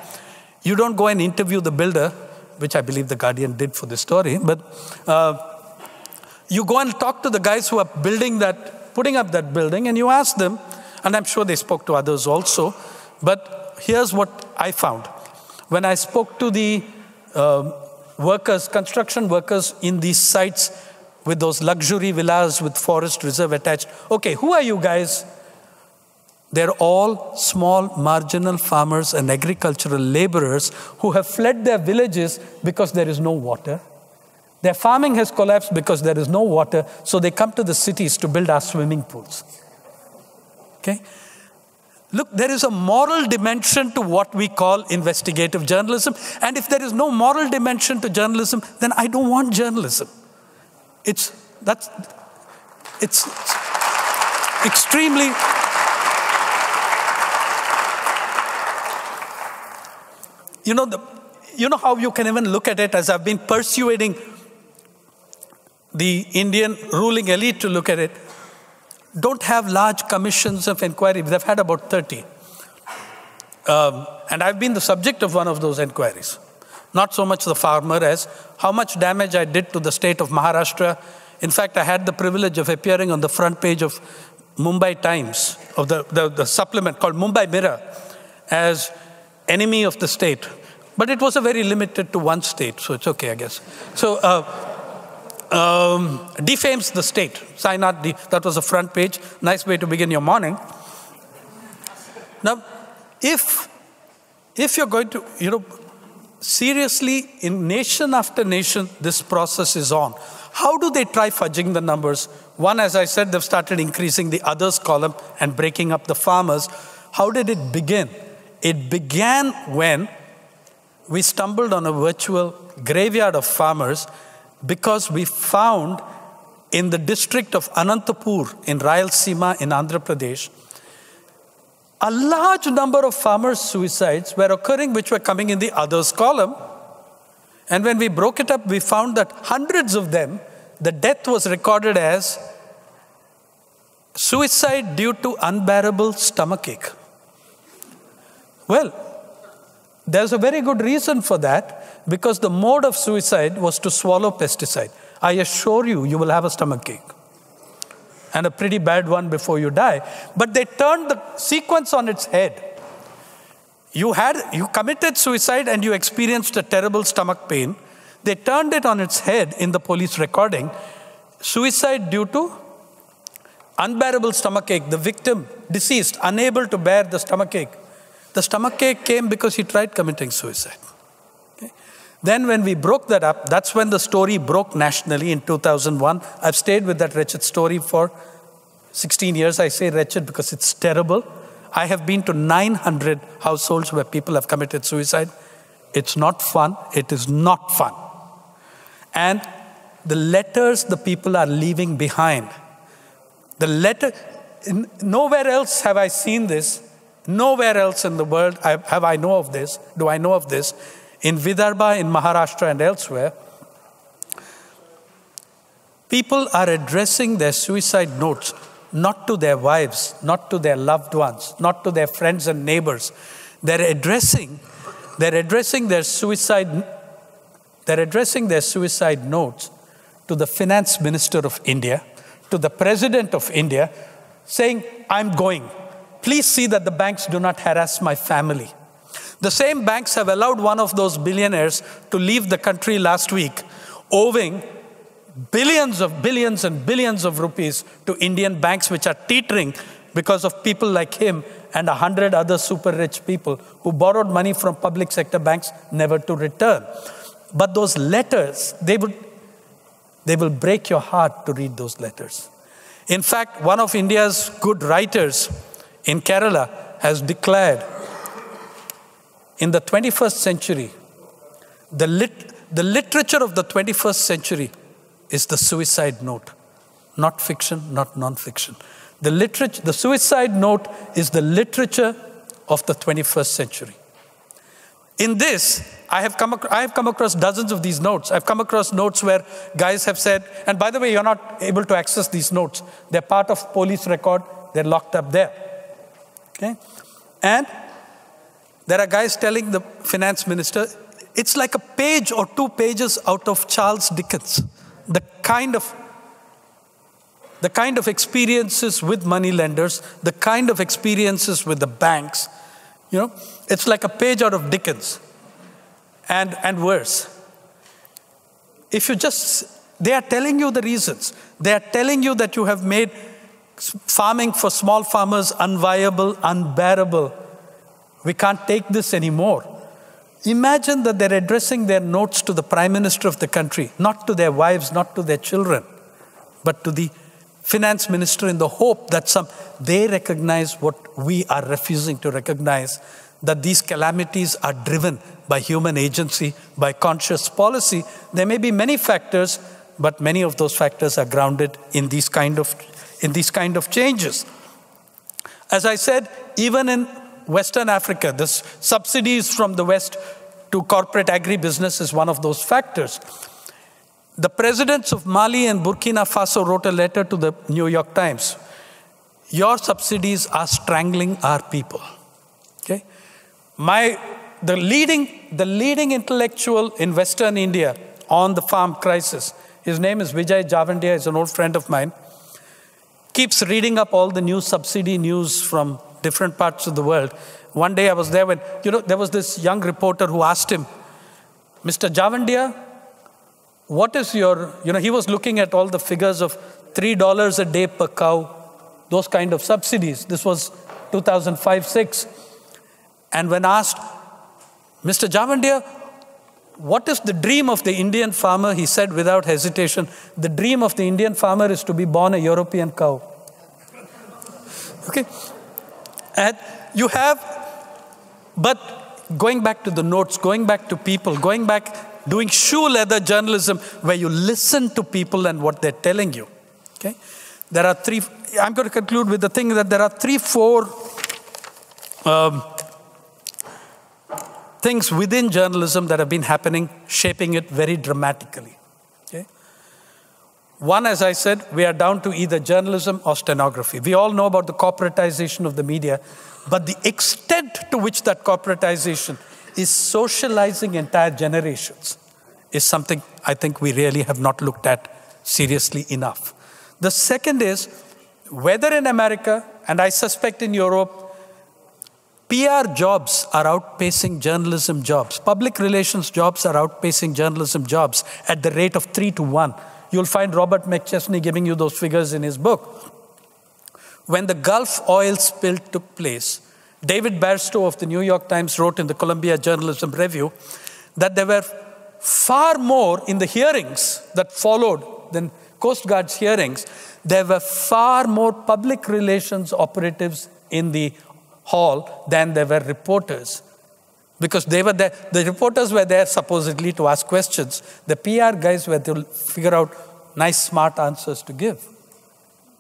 you don't go and interview the builder, which I believe the Guardian did for this story, but uh, you go and talk to the guys who are building that, putting up that building, and you ask them, and I'm sure they spoke to others also but here's what I found. When I spoke to the uh, workers, construction workers in these sites with those luxury villas with forest reserve attached, okay, who are you guys? They're all small, marginal farmers and agricultural laborers who have fled their villages because there is no water. Their farming has collapsed because there is no water, so they come to the cities to build our swimming pools. Okay? Look, there is a moral dimension to what we call investigative journalism. And if there is no moral dimension to journalism, then I don't want journalism. It's, that's, it's extremely. You know, the, you know how you can even look at it as I've been persuading the Indian ruling elite to look at it don't have large commissions of inquiry. They've had about 30. Um, and I've been the subject of one of those inquiries. Not so much the farmer as how much damage I did to the state of Maharashtra. In fact, I had the privilege of appearing on the front page of Mumbai Times, of the, the, the supplement called Mumbai Mirror, as enemy of the state. But it was a very limited to one state, so it's okay, I guess. So, uh, um, defames the state. Sainath, that was the front page. Nice way to begin your morning. Now, if if you're going to, you know, seriously, in nation after nation, this process is on. How do they try fudging the numbers? One, as I said, they've started increasing the others column and breaking up the farmers. How did it begin? It began when we stumbled on a virtual graveyard of farmers because we found in the district of Anantapur in Rayalaseema in Andhra Pradesh, a large number of farmers' suicides were occurring, which were coming in the others column. And when we broke it up, we found that hundreds of them, the death was recorded as suicide due to unbearable stomachache. Well, there's a very good reason for that because the mode of suicide was to swallow pesticide. I assure you, you will have a stomachache and a pretty bad one before you die. But they turned the sequence on its head. You had you committed suicide and you experienced a terrible stomach pain. They turned it on its head in the police recording. Suicide due to unbearable stomach ache. The victim deceased, unable to bear the stomach ache. The stomach ache came because he tried committing suicide. Then, when we broke that up, that's when the story broke nationally in 2001. I've stayed with that wretched story for 16 years. I say wretched because it's terrible. I have been to 900 households where people have committed suicide. It's not fun. It is not fun. And the letters the people are leaving behind, the letter, nowhere else have I seen this Nowhere else in the world have I know of this, do I know of this. In Vidarbha, in Maharashtra, and elsewhere, people are addressing their suicide notes not to their wives, not to their loved ones, not to their friends and neighbors. They're addressing, they're addressing their suicide, they're addressing their suicide notes to the finance minister of India, to the president of India, saying, I'm going. Please see that the banks do not harass my family. The same banks have allowed one of those billionaires to leave the country last week, owing billions of billions and billions of rupees to Indian banks, which are teetering because of people like him and a hundred other super rich people who borrowed money from public sector banks never to return. But those letters, they would they will break your heart to read those letters. In fact, one of India's good writers, in Kerala has declared in the 21st century, the, lit, the literature of the 21st century is the suicide note, not fiction, not non-fiction. The, literature, the suicide note is the literature of the 21st century. In this, I have, come I have come across dozens of these notes. I've come across notes where guys have said, and by the way, you're not able to access these notes. They're part of police record, they're locked up there. Okay? And there are guys telling the finance minister, it's like a page or two pages out of Charles Dickens. The kind of the kind of experiences with money lenders, the kind of experiences with the banks, you know, it's like a page out of Dickens and, and worse. If you just, they are telling you the reasons. They are telling you that you have made farming for small farmers unviable, unbearable. We can't take this anymore. Imagine that they're addressing their notes to the prime minister of the country, not to their wives, not to their children, but to the finance minister in the hope that some they recognize what we are refusing to recognize that these calamities are driven by human agency, by conscious policy. There may be many factors, but many of those factors are grounded in these kind of in these kind of changes. As I said, even in Western Africa, this subsidies from the West to corporate agribusiness is one of those factors. The presidents of Mali and Burkina Faso wrote a letter to the New York Times. Your subsidies are strangling our people. Okay? My, the, leading, the leading intellectual in Western India on the farm crisis, his name is Vijay Jawandhia, he's an old friend of mine keeps reading up all the new subsidy news from different parts of the world. One day I was there when, you know, there was this young reporter who asked him, Mr. Jawandhia, what is your, you know, he was looking at all the figures of $3 a day per cow, those kind of subsidies. This was 2005 6. And when asked, Mr. Jawandhia, what is the dream of the Indian farmer? He said without hesitation, the dream of the Indian farmer is to be born a European cow. Okay? And you have, but going back to the notes, going back to people, going back, doing shoe leather journalism where you listen to people and what they're telling you. Okay? There are three, I'm going to conclude with the thing that there are three, four um, things within journalism that have been happening, shaping it very dramatically. One, as I said, we are down to either journalism or stenography. We all know about the corporatization of the media, but the extent to which that corporatization is socializing entire generations is something I think we really have not looked at seriously enough. The second is whether in America, and I suspect in Europe, PR jobs are outpacing journalism jobs. Public relations jobs are outpacing journalism jobs at the rate of three to one. You'll find Robert McChesney giving you those figures in his book. When the Gulf oil spill took place, David Barstow of the New York Times wrote in the Columbia Journalism Review that there were far more in the hearings that followed than Coast Guard's hearings. There were far more public relations operatives in the hall than there were reporters. Because they were there, the reporters were there supposedly to ask questions. The PR guys were to figure out nice, smart answers to give.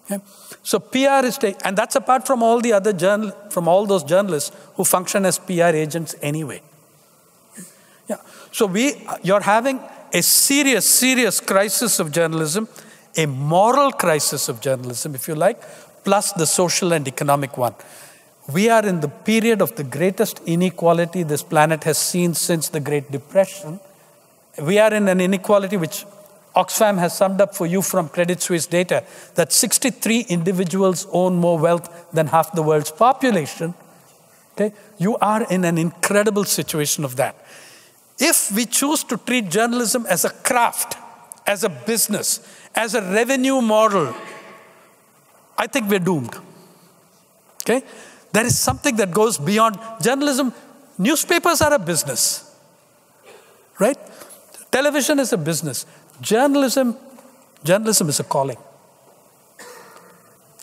Okay? So PR is, ta- and that's apart from all the other journal, from all those journalists who function as PR agents anyway. Yeah. So we, you're having a serious, serious crisis of journalism, a moral crisis of journalism, if you like, plus the social and economic one. We are in the period of the greatest inequality this planet has seen since the Great Depression. We are in an inequality which Oxfam has summed up for you from Credit Suisse data that 63 individuals own more wealth than half the world's population. Okay? You are in an incredible situation of that. If we choose to treat journalism as a craft, as a business, as a revenue model, I think we're doomed. Okay? There is something that goes beyond journalism. Newspapers are a business, right? Television is a business. Journalism, journalism is a calling.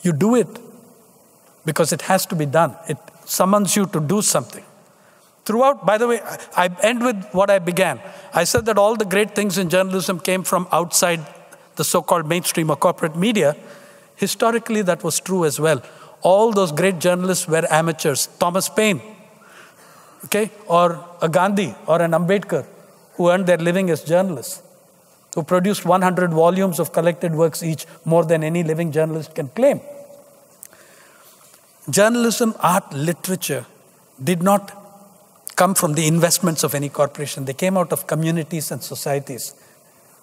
You do it because it has to be done. It summons you to do something. Throughout, by the way, I end with what I began. I said that all the great things in journalism came from outside the so called mainstream or corporate media. Historically, that was true as well all those great journalists were amateurs. Thomas Paine, okay, or a Gandhi or an Ambedkar, who earned their living as journalists, who produced 100 volumes of collected works each, more than any living journalist can claim. Journalism, art, literature did not come from the investments of any corporation. They came out of communities and societies.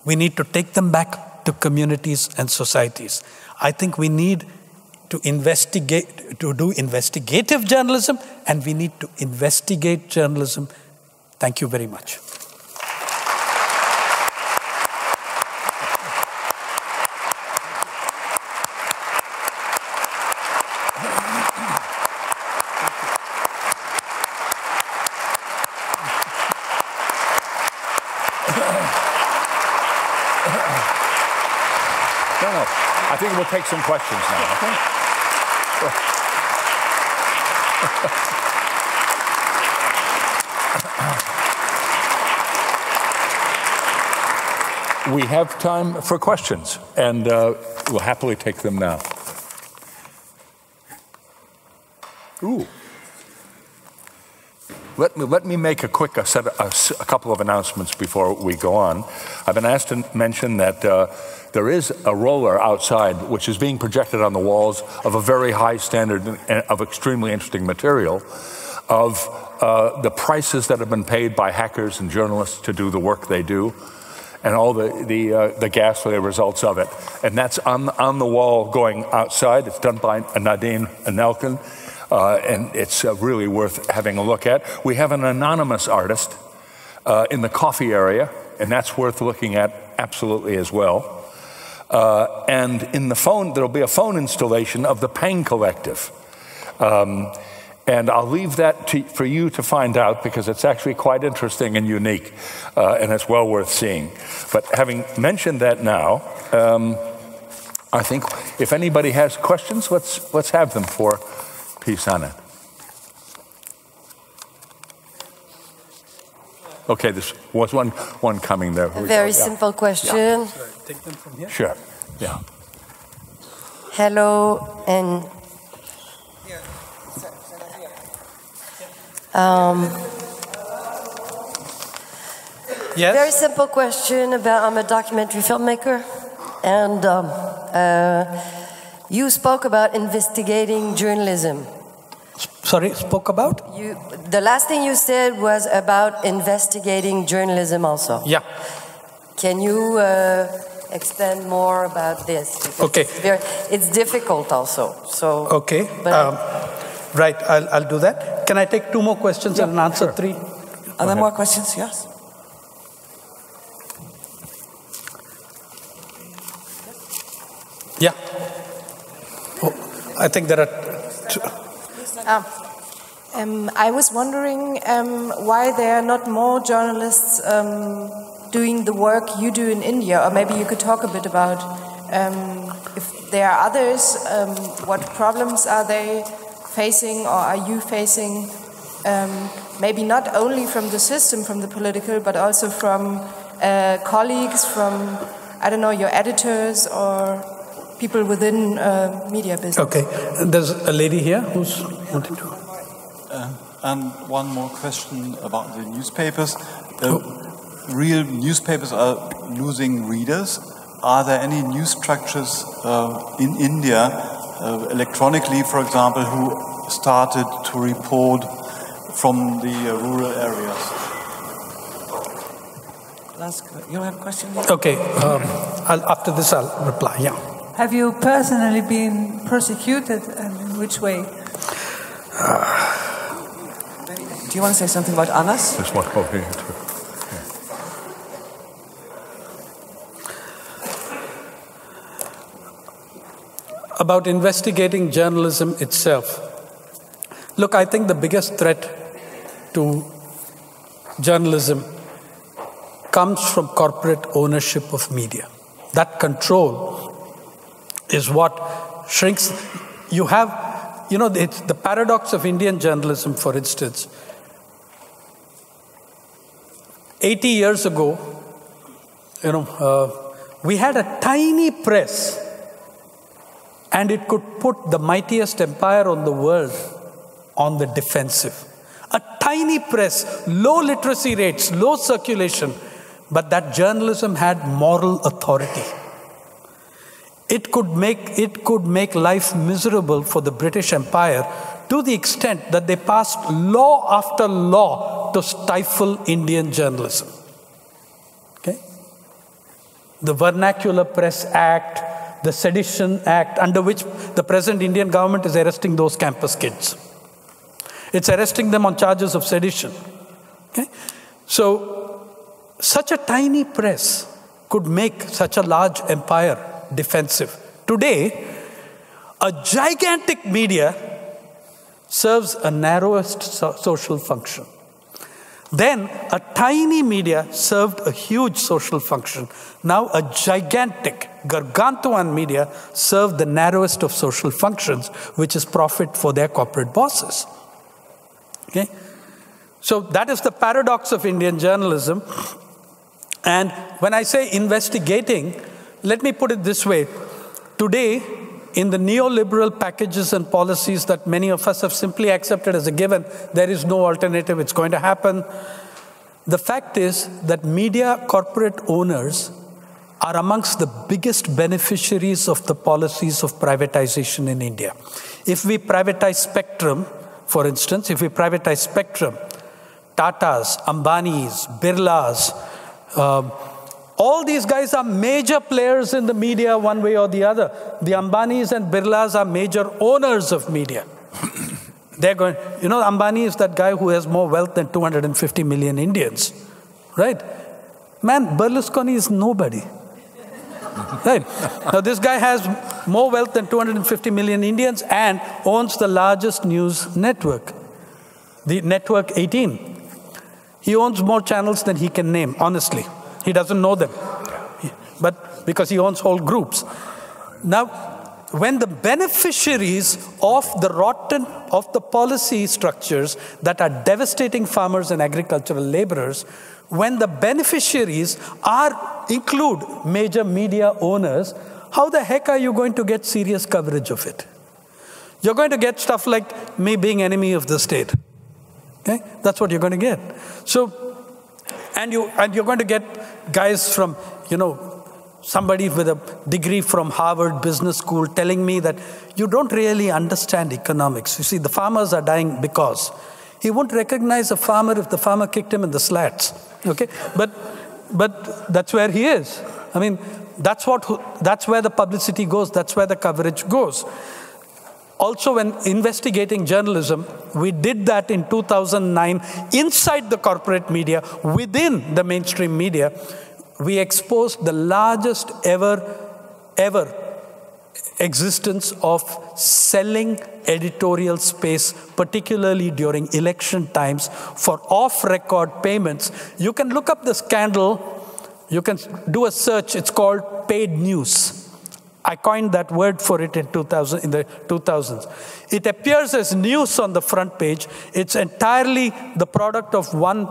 We need to take them back to communities and societies. I think we need to investigate, to do investigative journalism, and we need to investigate journalism. Thank you very much. I think we'll take some questions now. We have time for questions, and uh, we'll happily take them now. Ooh. Let me, let me make a quick a set, a, a, couple of announcements before we go on. I've been asked to mention that uh, there is a roller outside which is being projected on the walls of a very high standard of extremely interesting material of uh, the prices that have been paid by hackers and journalists to do the work they do and all the, the, uh, the ghastly results of it. And that's on, on the wall going outside. It's done by Nadine Anelkin, uh, and it's uh, really worth having a look at. We have an anonymous artist uh, in the coffee area, and that's worth looking at absolutely as well. Uh, and in the phone, there'll be a phone installation of the Peng Collective. Um, And I'll leave that to, for you to find out because it's actually quite interesting and unique, uh, and it's well worth seeing. But having mentioned that now, um, I think if anybody has questions, let's, let's have them for P. Sainath. Okay, this was one, one coming there. A very simple question. Yeah. Take them from here. Sure, yeah. Hello, and um, yes. Very simple question about I'm a documentary filmmaker, and um, uh, you spoke about investigating journalism. Sorry, spoke about? You, the last thing you said was about investigating journalism also. Yeah. Can you uh, expand more about this? Okay. It's, very, it's difficult also. So. Okay. But Um, right, I'll, I'll do that. Can I take two more questions and answer three? Are there more questions? Yes. Yeah. Oh, I think there are. Two. Um, um, I was wondering um, why there are not more journalists um, doing the work you do in India, or maybe you could talk a bit about um, if there are others, um, what problems are they facing, or are you facing? Um, maybe not only from the system, from the political, but also from uh, colleagues, from I don't know, your editors or people within uh, media business. Okay. There's a lady here who's wanting to. Uh, and one more question about the newspapers. Uh, real newspapers are losing readers. Are there any news structures uh, in India, uh, electronically, for example, who started to report from the uh, rural areas? Ask, you have a question? Okay. Um, I'll, after this, I'll reply. Yeah. Have you personally been persecuted, and in which way? Do you want to say something about Anas? There's one over here About investigating journalism itself. Look, I think the biggest threat to journalism comes from corporate ownership of media. That control is what shrinks. You have, you know, it's the paradox of Indian journalism, for instance. 80 years ago, you know, uh, we had a tiny press and it could put the mightiest empire on the world on the defensive. A tiny press, low literacy rates, low circulation, but that journalism had moral authority. It could make, it could make life miserable for the British Empire to the extent that they passed law after law to stifle Indian journalism. Okay? The Vernacular Press Act, the Sedition Act, under which the present Indian government is arresting those campus kids. It's arresting them on charges of sedition. Okay? So, such a tiny press could make such a large empire defensive. Today, a gigantic media serves a narrowest so- social function. Then a tiny media served a huge social function. Now a gigantic, gargantuan media serve the narrowest of social functions, which is profit for their corporate bosses. Okay? So that is the paradox of Indian journalism. And when I say investigating, let me put it this way. Today, in the neoliberal packages and policies that many of us have simply accepted as a given, there is no alternative, it's going to happen. The fact is that media corporate owners are amongst the biggest beneficiaries of the policies of privatization in India. If we privatize spectrum, for instance, if we privatize spectrum, Tatas, Ambanis, Birlas, um, all these guys are major players in the media, one way or the other. The Ambanis and Birlas are major owners of media. They're going, you know, Ambani is that guy who has more wealth than 250 million Indians, right? Man, Berlusconi is nobody. Right. Now, this guy has more wealth than 250 million Indians and owns the largest news network. the Network 18. He owns more channels than he can name, honestly. He doesn't know them, but because he owns whole groups. Now, when the beneficiaries of the rotten of the policy structures that are devastating farmers and agricultural laborers when the beneficiaries are include major media owners how the heck are you going to get serious coverage of it? You're going to get stuff like me being enemy of the state. Okay? That's what you're going to get. So and you and you're going to get guys from you know somebody with a degree from Harvard Business School telling me that you don't really understand economics. You see, the farmers are dying because he won't recognize a farmer if the farmer kicked him in the slats. Okay, but but that's where he is. I mean, that's what that's where the publicity goes. That's where the coverage goes. Also, when investigating journalism, we did that in 2009 inside the corporate media, within the mainstream media we exposed the largest ever, ever existence of selling editorial space, particularly during election times, for off record payments. You can look up the scandal, you can do a search, it's called paid news. I coined that word for it in 2000 in the 2000s. It appears as news on the front page. It's entirely the product of one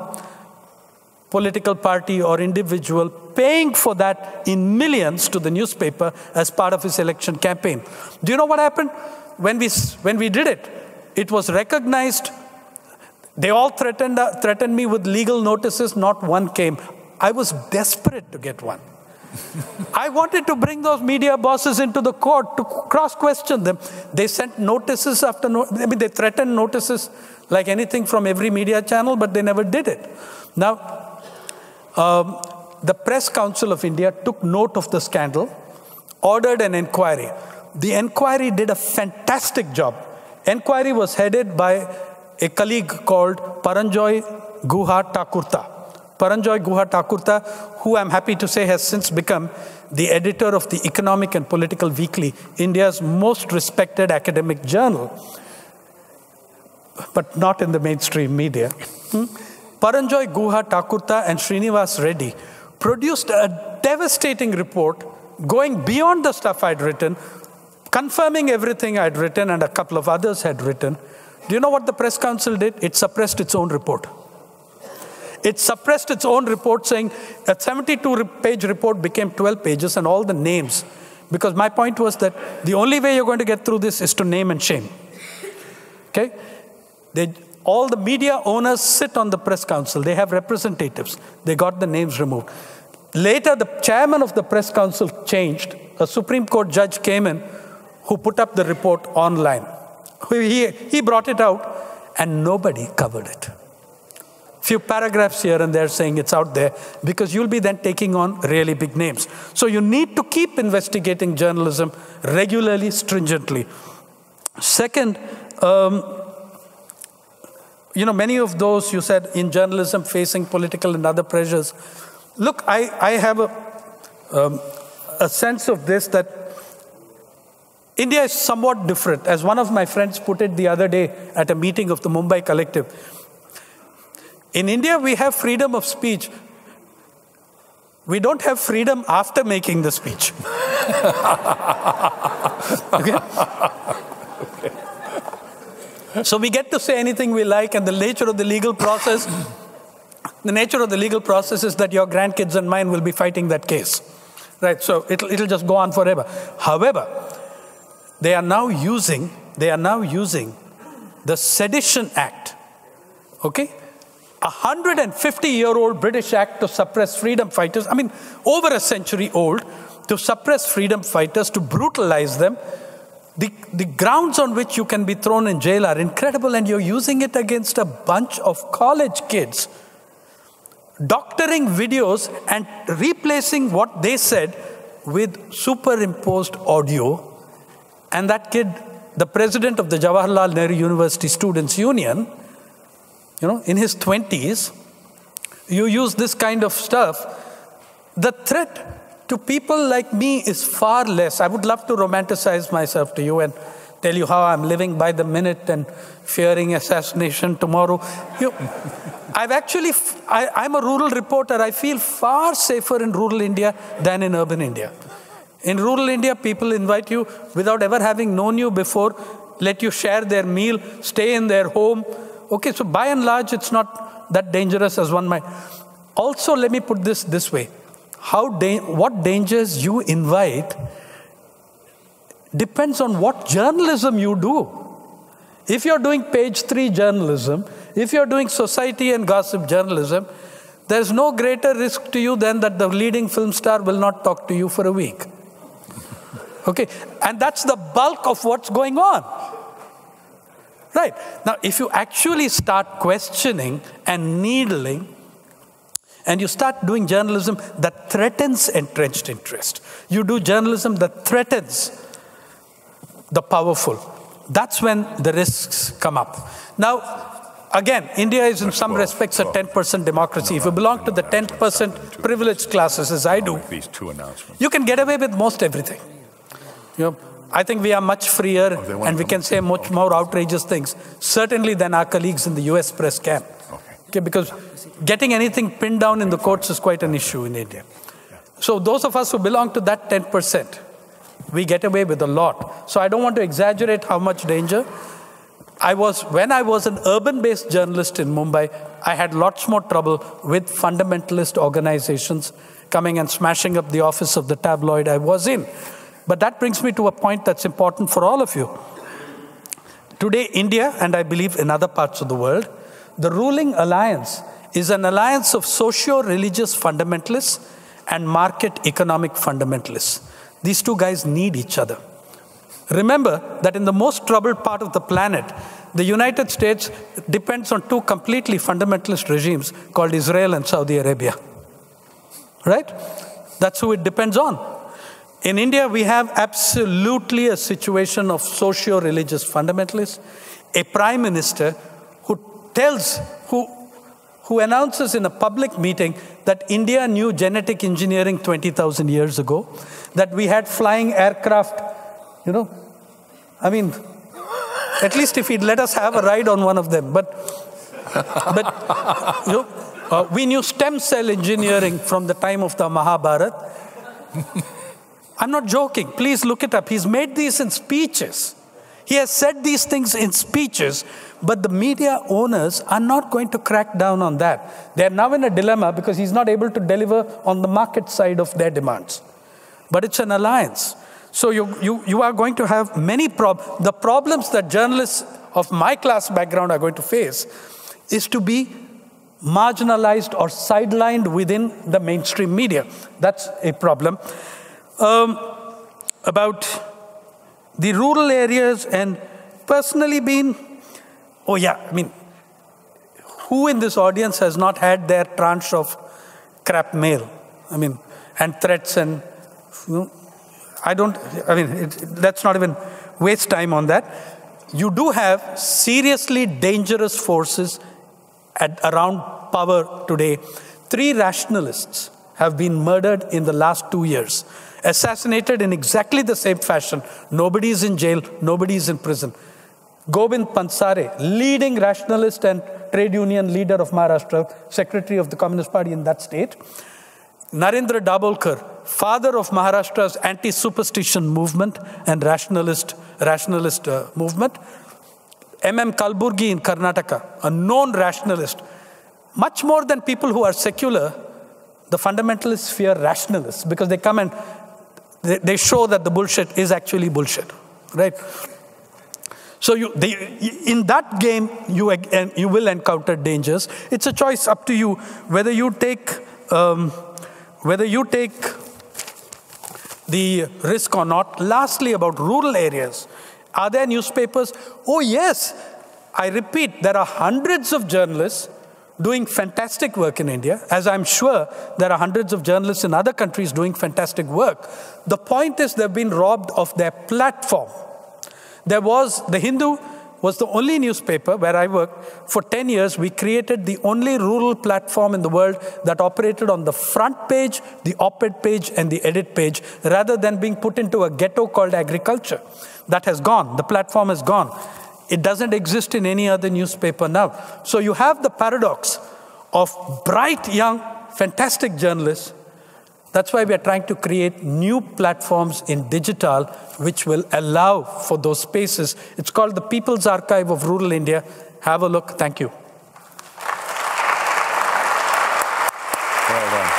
political party or individual paying for that in millions to the newspaper as part of his election campaign. Do you know what happened? When we, when we did it, it was recognized. They all threatened, uh, threatened me with legal notices, not one came. I was desperate to get one. I wanted to bring those media bosses into the court to cross question them. They sent notices after no- I mean, they threatened notices like anything from every media channel, but they never did it. Now, um, the Press Council of India took note of the scandal, ordered an inquiry. The inquiry did a fantastic job. Inquiry was headed by a colleague called Paranjoy Guha Thakurta. Paranjoy Guha Thakurta, who I'm happy to say has since become the editor of the Economic and Political Weekly, India's most respected academic journal, but not in the mainstream media. Hmm? Paranjoy Guha Thakurta and Srinivas Reddy produced a devastating report going beyond the stuff I'd written, confirming everything I'd written and a couple of others had written. Do you know what the press council did? It suppressed its own report. It suppressed its own report, saying a 72 page report became 12 pages and all the names. Because my point was that the only way you're going to get through this is to name and shame. Okay? They, all the media owners sit on the press council. They have representatives. They got the names removed. Later, the chairman of the press council changed. A Supreme Court judge came in who put up the report online. He, he brought it out, and nobody covered it. Few paragraphs here and there saying it's out there because you'll be then taking on really big names. So you need to keep investigating journalism regularly, stringently. Second, um, you know, many of those you said in journalism facing political and other pressures. Look, I, I have a, um, a sense of this that India is somewhat different. As one of my friends put it the other day at a meeting of the Mumbai Collective, in India we have freedom of speech. We don't have freedom after making the speech. okay? So we get to say anything we like, and the nature of the legal process, the nature of the legal process is that your grandkids and mine will be fighting that case. Right? So it'll, it'll just go on forever. However, they are now using, they are now using the Sedition Act. Okay? A 150 year old British act to suppress freedom fighters, I mean, over a century old, to suppress freedom fighters, to brutalize them, the, the grounds on which you can be thrown in jail are incredible, and you're using it against a bunch of college kids. Doctoring videos and replacing what they said with superimposed audio. And that kid, the president of the Jawaharlal Nehru University Students' Union, you know, in his 20s, you use this kind of stuff. The threat to people like me is far less. I would love to romanticize myself to you and tell you how I'm living by the minute and fearing assassination tomorrow. You, I've actually, I, I'm a rural reporter. I feel far safer in rural India than in urban India. In rural India, people invite you without ever having known you before, let you share their meal, stay in their home. Okay, so by and large, it's not that dangerous as one might. Also, let me put this this way how da- what dangers you invite depends on what journalism you do. If you're doing page three journalism, if you're doing society and gossip journalism, there's no greater risk to you than that the leading film star will not talk to you for a week. Okay, and that's the bulk of what's going on. Right. Now, if you actually start questioning and needling, and you start doing journalism that threatens entrenched interest, you do journalism that threatens the powerful, that's when the risks come up. Now, again, India is in some respects a 10% democracy. If you belong to the 10% privileged classes, as I do, These two announcements. you can get away with most everything. You know, I think we are much freer and we can say much more outrageous things, certainly than our colleagues in the US press can. Okay, because getting anything pinned down in the courts is quite an issue in India. So those of us who belong to that 10%, we get away with a lot. So I don't want to exaggerate how much danger. I was when I was an urban-based journalist in Mumbai, I had lots more trouble with fundamentalist organizations coming and smashing up the office of the tabloid I was in. But that brings me to a point that's important for all of you. Today, India, and I believe in other parts of the world, the ruling alliance is an alliance of socio religious fundamentalists and market economic fundamentalists. These two guys need each other. Remember that in the most troubled part of the planet, the United States depends on two completely fundamentalist regimes called Israel and Saudi Arabia. Right? That's who it depends on. In India, we have absolutely a situation of socio religious fundamentalists, a prime minister tells, who, who announces in a public meeting that India knew genetic engineering 20,000 years ago, that we had flying aircraft, you know. I mean, at least if he'd let us have a ride on one of them. But, but you know, uh, we knew stem cell engineering from the time of the Mahabharata. I'm not joking. Please look it up. He's made these in speeches. He has said these things in speeches, but the media owners are not going to crack down on that. They're now in a dilemma because he's not able to deliver on the market side of their demands. But it's an alliance. So you, you, you are going to have many problems. The problems that journalists of my class background are going to face is to be marginalized or sidelined within the mainstream media. That's a problem. Um, about the rural areas and personally been, oh yeah, I mean, who in this audience has not had their tranche of crap mail? I mean, and threats and, you know, I don't, I mean, it, let's not even waste time on that. You do have seriously dangerous forces at, around power today. Three rationalists have been murdered in the last two years assassinated in exactly the same fashion. Nobody is in jail, nobody is in prison. Govind Pansare, leading rationalist and trade union leader of Maharashtra, secretary of the Communist Party in that state. Narendra Dabholkar, father of Maharashtra's anti-superstition movement and rationalist, rationalist uh, movement. M.M. Kalburgi in Karnataka, a known rationalist. Much more than people who are secular, the fundamentalists fear rationalists because they come and they, they show that the bullshit is actually bullshit, right? So you, they, in that game, you, you will encounter dangers. It's a choice up to you whether you take, um, whether you take the risk or not. Lastly, about rural areas. Are there newspapers? Oh, yes. I repeat, there are hundreds of journalists doing fantastic work in India, as I'm sure there are hundreds of journalists in other countries doing fantastic work. The point is they've been robbed of their platform. There was, the Hindu was the only newspaper where I worked for 10 years. We created the only rural platform in the world that operated on the front page, the op ed page, and the edit page, rather than being put into a ghetto called agriculture. That has gone. The platform is gone. It doesn't exist in any other newspaper now. So you have the paradox of bright, young, fantastic journalists that's why we are trying to create new platforms in digital which will allow for those spaces. It's called the People's Archive of Rural India. Have a look. Thank you. Well done.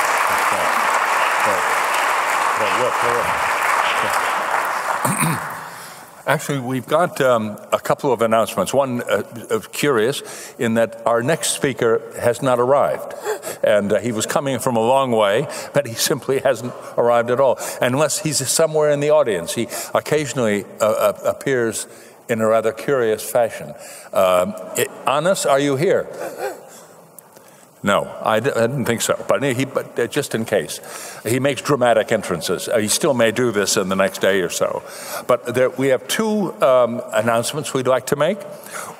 Well, well, well, well. Actually, we've got um, a couple of announcements. One uh, curious in that our next speaker has not arrived. And uh, he was coming from a long way, but he simply hasn't arrived at all. Unless he's somewhere in the audience. He occasionally uh, uh, appears in a rather curious fashion. Um, it, Anas, are you here? No, I didn't think so. But, he, but uh, just in case, he makes dramatic entrances. Uh, he still may do this in the next day or so. But there, we have two um, announcements we'd like to make.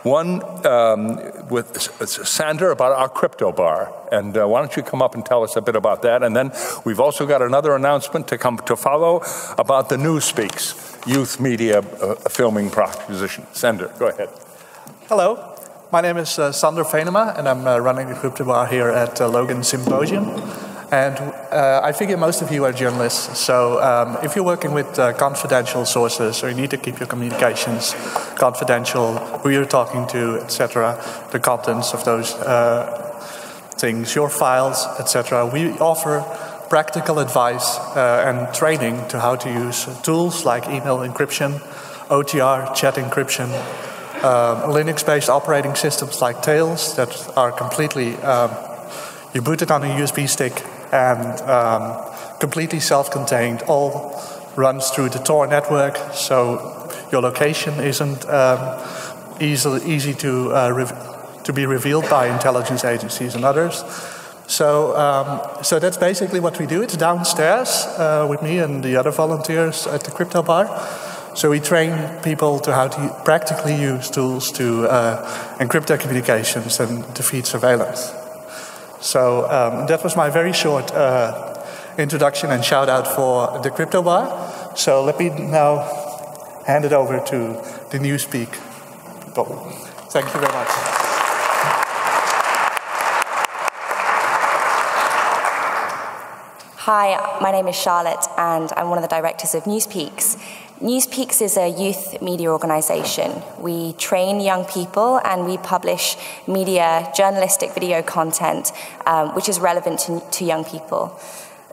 One um, with Sander about our crypto bar, and uh, why don't you come up and tell us a bit about that? And then we've also got another announcement to come to follow about the Newspeaks youth media uh, filming proposition. Sander, go ahead. Hello, my name is uh, Sander Venema, and I'm uh, running the crypto bar here at uh, Logan Symposium. And uh, I figure most of you are journalists, so um, if you're working with uh, confidential sources or you need to keep your communications confidential, who you're talking to, etc., the contents of those uh, things, your files, etc., we offer practical advice and training to how to use tools like email encryption, OTR, chat encryption, um, Linux-based operating systems like Tails that are completely um, you boot it on a USB stick and um, completely self-contained. All runs through the Tor network, so your location isn't um, easy, easy to uh, to be revealed by intelligence agencies and others. So, um, so that's basically what we do. It's downstairs uh, with me and the other volunteers at the crypto bar. So we train people to how to practically use tools to uh, encrypt their communications and defeat surveillance. So um, that was my very short uh, introduction and shout out for the crypto bar. So let me now hand it over to the Newspeak. Thank you very much. Hi, my name is Charlotte, and I'm one of the directors of Newspeaks. Newspeaks is a youth media organisation. We train young people and we publish media, journalistic video content, um, which is relevant to, to young people.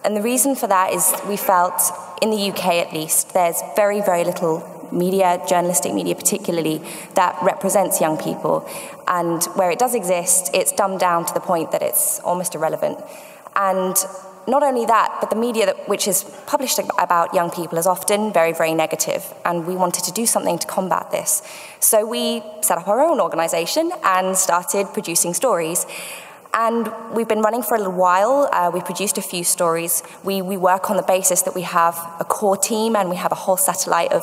And the reason for that is we felt, in the UK at least, there's very, very little media, journalistic media particularly, that represents young people. And where it does exist, it's dumbed down to the point that it's almost irrelevant. And not only that, but the media that, which is published about young people is often very, very negative, and we wanted to do something to combat this. So we set up our own organisation and started producing stories. And we've been running for a little while. Uh, we've produced a few stories. We, we work on the basis that we have a core team and we have a whole satellite of,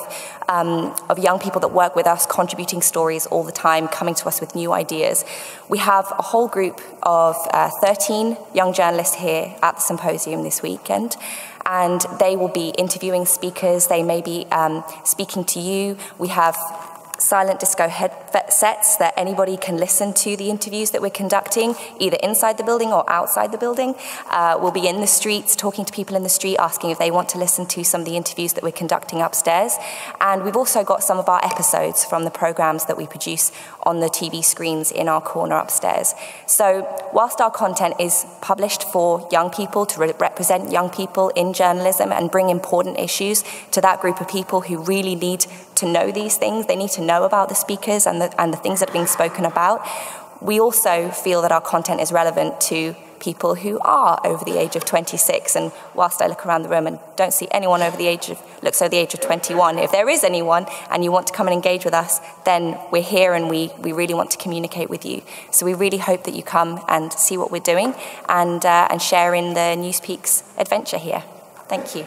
um, of young people that work with us, contributing stories all the time, coming to us with new ideas. We have a whole group of uh, 13 young journalists here at the symposium this weekend and they will be interviewing speakers. They may be um, speaking to you. We have silent disco headsets that anybody can listen to the interviews that we're conducting, either inside the building or outside the building. Uh, we'll be in the streets, talking to people in the street, asking if they want to listen to some of the interviews that we're conducting upstairs. And we've also got some of our episodes from the programs that we produce on the TV screens in our corner upstairs. So, whilst our content is published for young people to re represent young people in journalism and bring important issues to that group of people who really need to know these things, they need to know about the speakers and the, and the things that are being spoken about. We also feel that our content is relevant to people who are over the age of 26. And whilst I look around the room and don't see anyone over the age of, looks over the age of 21, if there is anyone and you want to come and engage with us, then we're here and we, we really want to communicate with you. So we really hope that you come and see what we're doing and, uh, and share in the Newspeaks adventure here. Thank you.